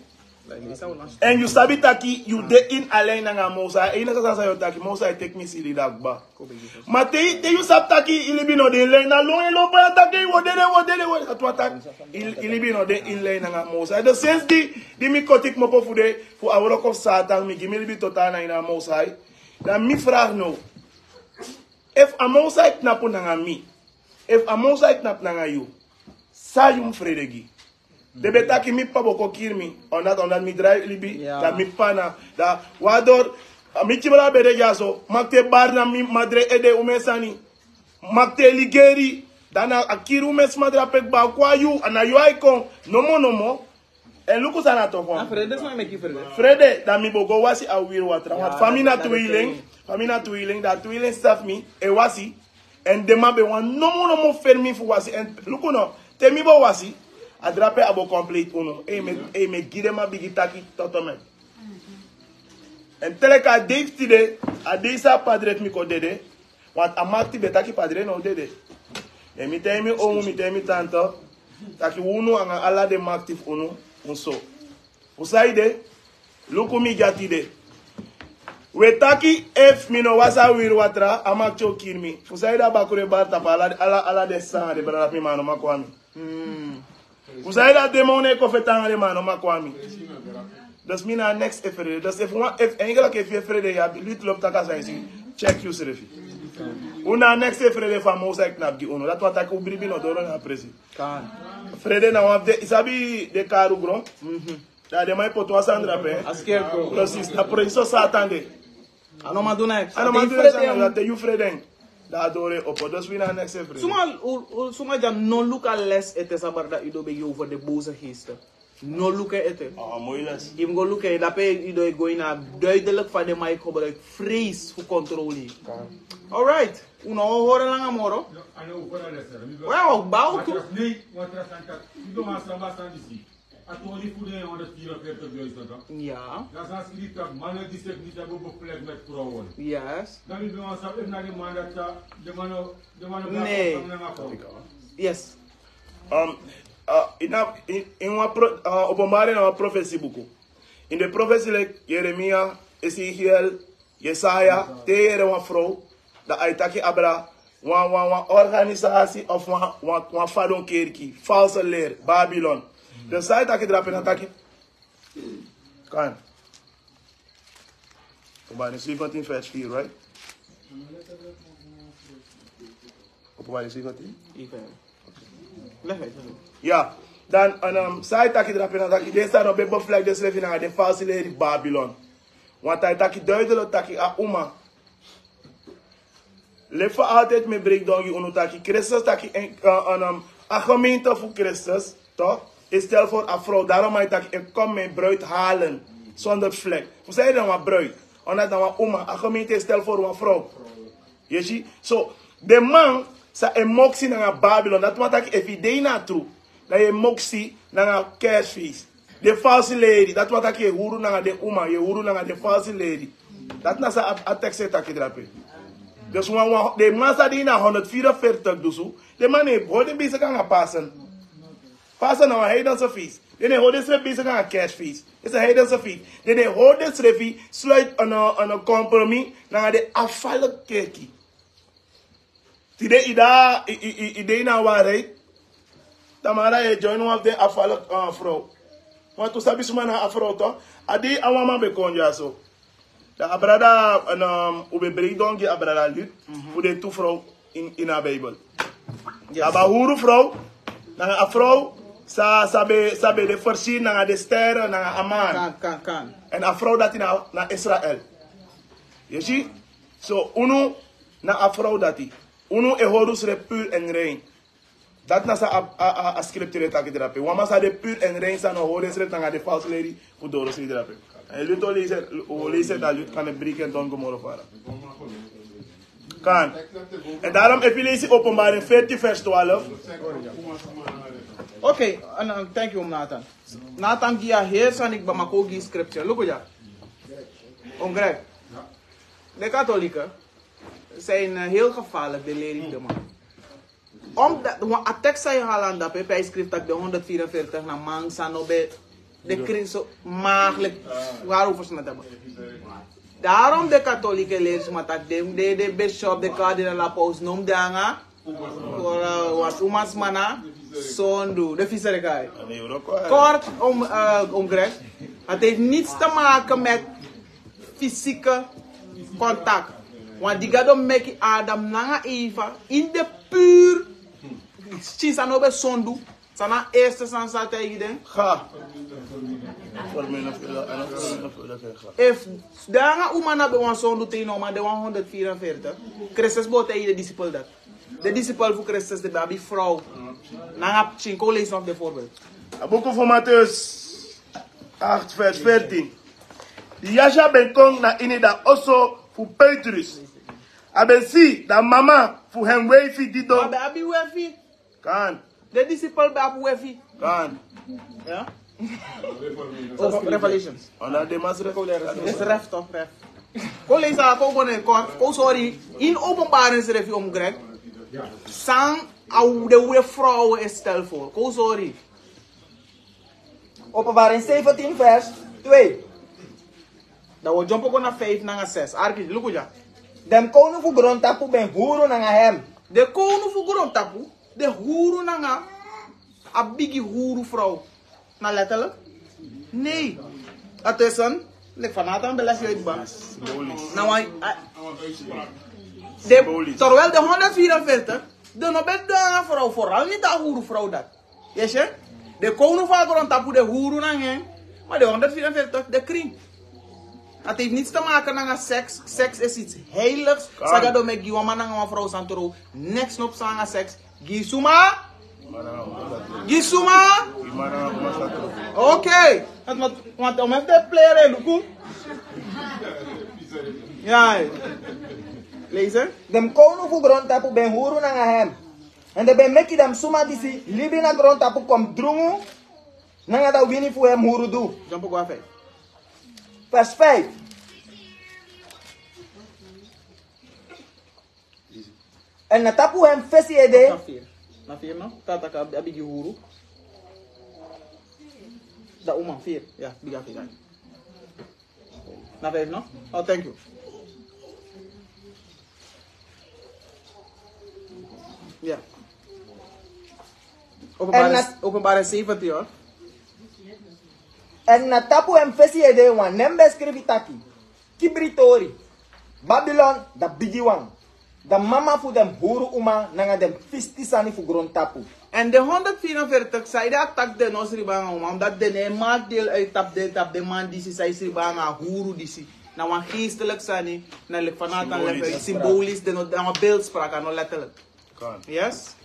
and you sabi taki, you de in alay nga Mousa. E eh, yon kasa sa yon taki, Mousa e tek mi sili dagba. Ma te, te yon sab taki, ili bino de in lay na long, ilo pa taki, wo de wodele. Sa twa tak, ili bino de in lay nga Mousa. E de sens di, di mi kotik mo po fude, fu awrok of satan mi, gimi li bi tota na ina Mousa. Dan mi frag no. if a Mousa e knapo nga mi, if a Mousa e knap nga you, sa yon. De beta ki mi pa boko kirmi, omdat omdat mi drive libi, Ja. da mi pana, da wador, mi chibala bede jaso, makte barna mi madre ede umesani, makte ligeri, dana akiri umes madre apek ba kwa yu, ana yu aikon, nomo nomo, en luku sana to Ah, kwa. vrede is vrede. Frede, da mi bogo wasi a wir watra, Ja, want famina dat- dat twiling, famina twiling, da twiling staff mi, e wasi, en dema be wan nomo nomo fermi fu wasi, en luku no, te mi bo wasi, a drape abo complete uno, e me, e me gide ma bigi taki totomen. En teleka a deif tide, a deisa padret mi ko dede, want a makti be taki padre no dede. E mi te mi omu, mi te mi tanto, taki unu anga ala de maktif unu, unso. Usaide, luku mi jati de. We taki ef mino wasa wir watra amak cho kirmi. Usaida bakure barta pa ala ala de sang de bra mi mano makwami. uzaida demone ko fetangale mano makwami das mina next efere das f1 f engela ke efere de ya lit lop taka sa isi check you serefi una next efere de famosa ek nabgi uno dat wat ak ubribi no doro na presi kan frede na wabde isabi de karu gro mhm da de mai poto asandra pe askerko das is na presi so satande ano maduna ek ano maduna ek te you freden Da dore opo. Dus we na next efrede. Suma, u- u- suma jan non luka les ete sabar dat u dobe over de boze geesten. No look at it. Ah, mooi les. Im go look at dat je ido go in duidelijk van de mic gebruik vrees voor controle. Alright. Uno horen lang amoro. Ano ukora lesa. Well, bouw Matras nee, antak. Ido masa basta disi. Atoli fude on Католикуде он разбира перто гойсата. Ja. Да са скрита мана дисек нита го бо плегмет проон. Yes. Да ми бема са една ги мандата, де мано де мано ба Yes. Um uh, ina in wa pro uh, obombare na prophecy buku. In the prophecy like Jeremiah, Ezekiel, Jesaja, te yere wa fro da aitaki abra wa wa wa organisatie of wa wa, wa fadon kerki, false leer, Babylon. the side attack, takit rapen attack takit. Kan. Opwa di si kontin fetch fi, right? Opwa see what kontin? Ife. Lefe. Ya. Dan an um, sa e takit rapen an takit, den sa nan bebo flag den slevin an, den fasile di Babylon. Want hy takkie attack takkie a oma. Leef voor altijd met breakdown je ono takkie. Christus attack een, een, een, een gemeente voor Christus, toch? Is stel voor een vrouw, daarom hij taki ik kom mijn bruid halen zonder vlek. Hoe zei je dan wat bruid? Omdat dan wat uma, a gemeente is stel voor een vrouw. Je ziet? So, de man sa e moksi na Babylon. Dat wat ik even idee na true. Dat je moksi na kerstfeest. De false lady. Dat wat ik je huru na de uma. Je huru na de false lady. Dat na sa tekst dat ik drape. Dus de man sa die na 144 dus. De man heeft hoorde bezig aan passen. Pastor, no, I hate us a feast. Then they hold this Levi, it's not cash fees, It's a hate us a feast. Then they hold this Levi, slide on a, on a compromise, now they a fala. Today, ida, ida na warai, tamara e join one of the afala afro. Uh, Want to sabi sumana afro to? Adi awama be konja so. Da abrada, an, um, ube breidongi abrada lut, ude tu vrouw in, in a Bijbel. Ja, abahuru vrouw, na a sa sabe sabe de voorzien na de sterren na a man. Kan, kan, kan. En a vrouw dat na na Israël. Je ziet? So unu na a vrouw dat die. Unu e horus re puur en rein. Dat na sa a, a, a, a scripture tak drape. Wama sa de puur en rein sa no horus re tanga de false lady fu doros li drape. En lut o lezen, o lezen dat lut kan het briek en don gomorro vara. Kan. En daarom heb je lezen openbaring 14 vers 12. Okay, and, uh, thank you, Nathan. Nathan here san ik ba makogi scripture. Look ja. Om Greg. De katholieken zijn uh, heel gevaarlijk, de de man. Omdat, want a tekst zei halen dat hij schrijft dat de 144 na man sanobe de krinso maaglijk waarover ze het hebben. Daarom de katholieke leerders maar dat de, de, de bishop, de kardinaal, de paus noem de anga. Voor uh, wat umas mana, zondu, de kwa. Kort om, uh, om Greg. Het heeft niets te maken met fysieke contact. Want die gaat om meki Adam nanga Eva in de puur. Chisa no be sondu. Sana eerste san sa tegen. Ga. If danga umana be wan sondu tegen no de 144. Christus bo tegen de discipel dat. De discipel voor Christus de baby vrouw. Nanga chinko lees nog de voorbeeld. Het boek van Matthäus 8, vers 14. Die Yasha ben kong na ini da oso voor Petrus. Aben si da mama voor hem wefi die Maar baby wefi. Kan, De discipel baby wefi. kan. Ja? Of Revelations. Onda de masre. Is ref toch, ref. Ko lees aan, ko bonen kort, ko sorry. In openbaringsreview om Greg. Sang au de we vrouwen is stel voor. Ko sorry. Openbaring 17 vers 2. Dan we jump ook naar 5 naar 6. Arki, look ja. Dem kono fu grond tapu ben huru na nga hem. De kono fu grom tapu. De huru na nga. A bigi huru vrouw. Nou letterlijk? Nee. Het is een. Lik van Nathan belas je het. Nou, hij- de, terwijl de 144, de no bet de vrouw, vooral niet de hoere vrouw dat. Yes, je? De koning van grond tapu de hoere na hen, maar de 144, de kring. Het heeft niets te maken met seks. Seks is iets heiligs. Saga do me giwa man vrouw santoro. Next nop sanga seks. Gisuma Gisuma? Oké. Want- om even te player Luku. Ja. Lezen. Dem kono fu grond tapu ben huru na nga hem. En de ben meki dem suma disi libi na grond tapu kom drungu. Na nga da wini fu hem huru du. Ook wel vijf. Vers 5. En na tapu hem fesi ede. Na vier. Na no? Tata ka abigi huru. Da uma vier. Ja, biga vier. Na vijf no? Oh, thank you. Ja. Openbare, En openbare 17 hoor. En na tapu hem fesi ede wan nembe skrivi taki. Kibritori. Babylon da bigi wan. Da mama fu dem huru uma na nga dem fisti sani fu grond tapu. En de 144 zei dat tak de nos ribanga uma, omdat de ne maak deel uit tap de tap de man die si zei ribanga huru die si. Na wan geestelijk sani, na le fanatan le symbolisch, de no de no beeldspraak, no letterlijk. Yes?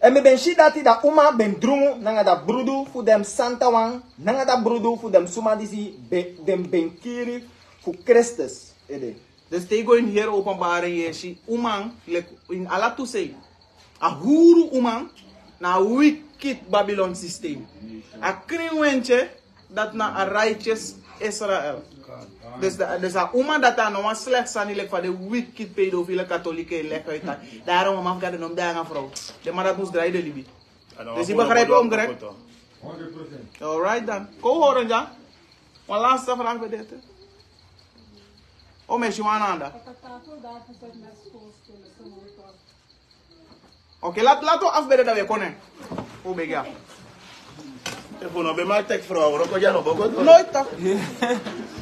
En me ben shi dati da uma ben drungu na nga da brudu fu dem santa wan. Na nga da brudu fu dem suma disi be, dem ben kiri fu Christus. Ede. Dus tego in hier openbare yeshi, umang, like, in ala to say, a huru umang, na wicked Babylon systeem. A kriwentje, dat na a righteous Israel. Dus, de, dus a uma dat aan een slecht zijn, like, van de wicked pedofiele katholieke leg uit. dat. Daarom man gaat een om daar vrouw. De man dat moest draaien de Libi. Dus je begrijpt om, Greg? 100%. Alright dan. Kom horen, ja. Een laatste vraag bij dit. Oh, mensen, je aan Oké, laat, laten we afbidden dat we kunnen. Hoe ben je? Even nog bij mij tek vrouw, roko jij nog bokot? Nooit toch?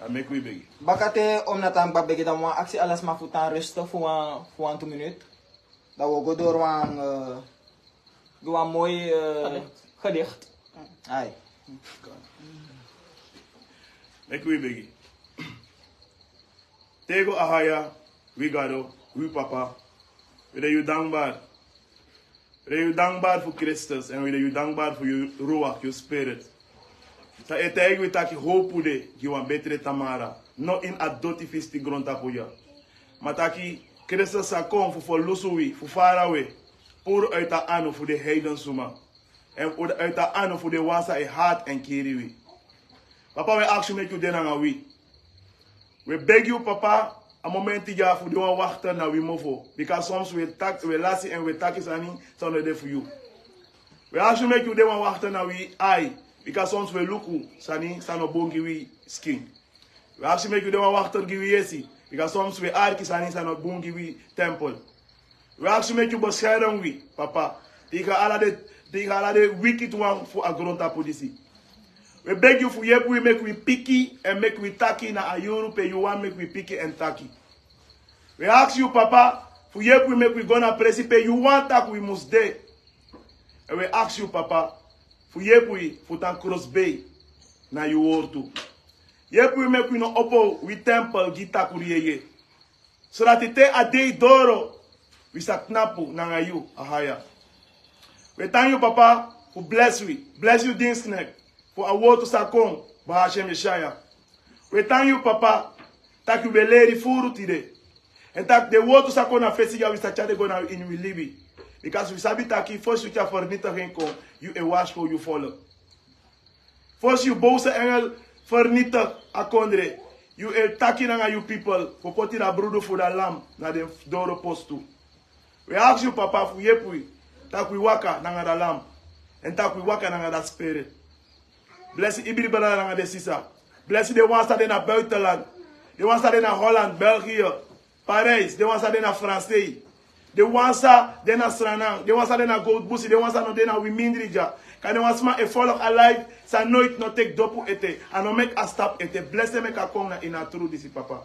Dan make we begin. Bakate om na tang babegi da wan aksi alas ma futan rustig voor een voor een two minute. Dat we go door wan uh, door een mooi uh, gedicht. Ai. Make we begin. Tego ahaya, we gado, we papa. We are you dankbaar. We are you dankbaar voor Christus en we are you dankbaar voor je ruach, je spirit. Sa eteg we taki hopude, you want betere tamara. No in adoti fisti gronta puya. Maar taki Christus sa kom voor verlossen voor farawe. Pur uit de ano voor de heiden suma. En de- uit de ano voor de wasa e haat en kiriwi. Papa, we you make you denang we. We beg you, Papa, a moment ja voor doen wachten naar we move. Because soms we tak we lassie en we tak is ani zonder de for you. We you make you doen wachten naar we eye. Because we look sani sano bongi we skin. We ask you make you doen wachten give we yesi. Because soms we arki sani sano bongi we temple. We ask you make you beschermen we, Papa. Tegen alle de tegen alle de wicked one voor agronta politie. We beg you for help we make we picky and make we tacky na a Europe you want make we picky and tacky. We ask you, Papa, for help we make we gonna precipitate you want that we must day. And we ask you, Papa, fu yepui fu tan na yuortu. yepui mekui no opo wi temple gi takuri yeye. Sorati a dei doro wi sa nanga yu ahaya. We thank you, papa for bless we, bless you, din snack for a world to sakon ba hashem yeshaya. We tan yu papa tak yu beleri furu and en the de to sakon a na fesiga we sa chade go na in wi libi. Because we sabi taki first future for nita gen you a wash for you follow. First you boze engel for nita akondre. You a taki you people, for poti na brudo for the lamb, na the doro postu. We ask you, Papa, for yepui, tak we waka nanga da lamb, and tak we waka nanga da spirit. Bless ibiri bala nanga de sisa. Bless the ones that in a buitenland, the ones that in a Holland, België, Parijs, the ones that in a France de wansa dena sranan de wansa dena goudbousi de wansa no dena wimindri dya ka de wansa ma e folok a life san nooit no tek dopu ete a no make a stop. ete. Blesse mek a kon na ina true this papa.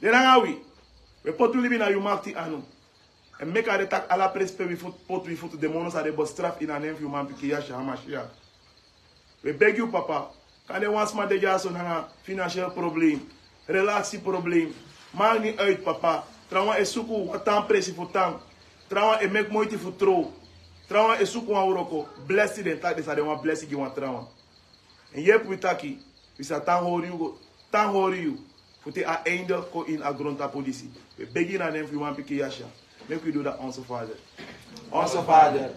Then how we? we potu libi na yu makti anu And mek a de tak ala prespe wi fut pot put fut de monos a de bo straf ina nem fi yu mampi ki yasha hamashia we beg you papa. Ka de wansa ma de jaso nanga financial problem relatie problem maak niet uit papa. trauma é suco tão preço futão trauma é meio muito futuro trauma é suco uma uroco blessed dental de sabe uma blessed que uma trauma e é por isso aqui isso é tão horrível tão horrível porque ainda com in a grande polícia begina nem foi uma pequena acha meio que dura onze fader. Onze vader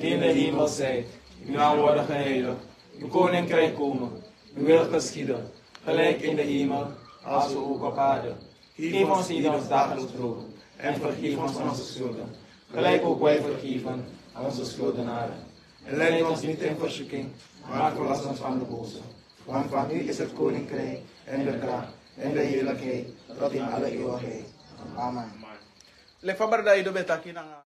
die in de hemel zijt uw worden geheiligd uw koninkrijk komen uw wil geschieden gelijk in de hemel als o ook op aarde Geef ons ieder ons dagelijks brood, en vergeef ons onze schulden, gelijk ook wij vergeven onze schuldenaren. En leid ons niet in verzoeking, maar verlos ons van de boze. Want van u is het koninkrijk, en de kracht, en de heerlijkheid, tot in alle eeuwigheid. Amen. Le fabar da ido betaki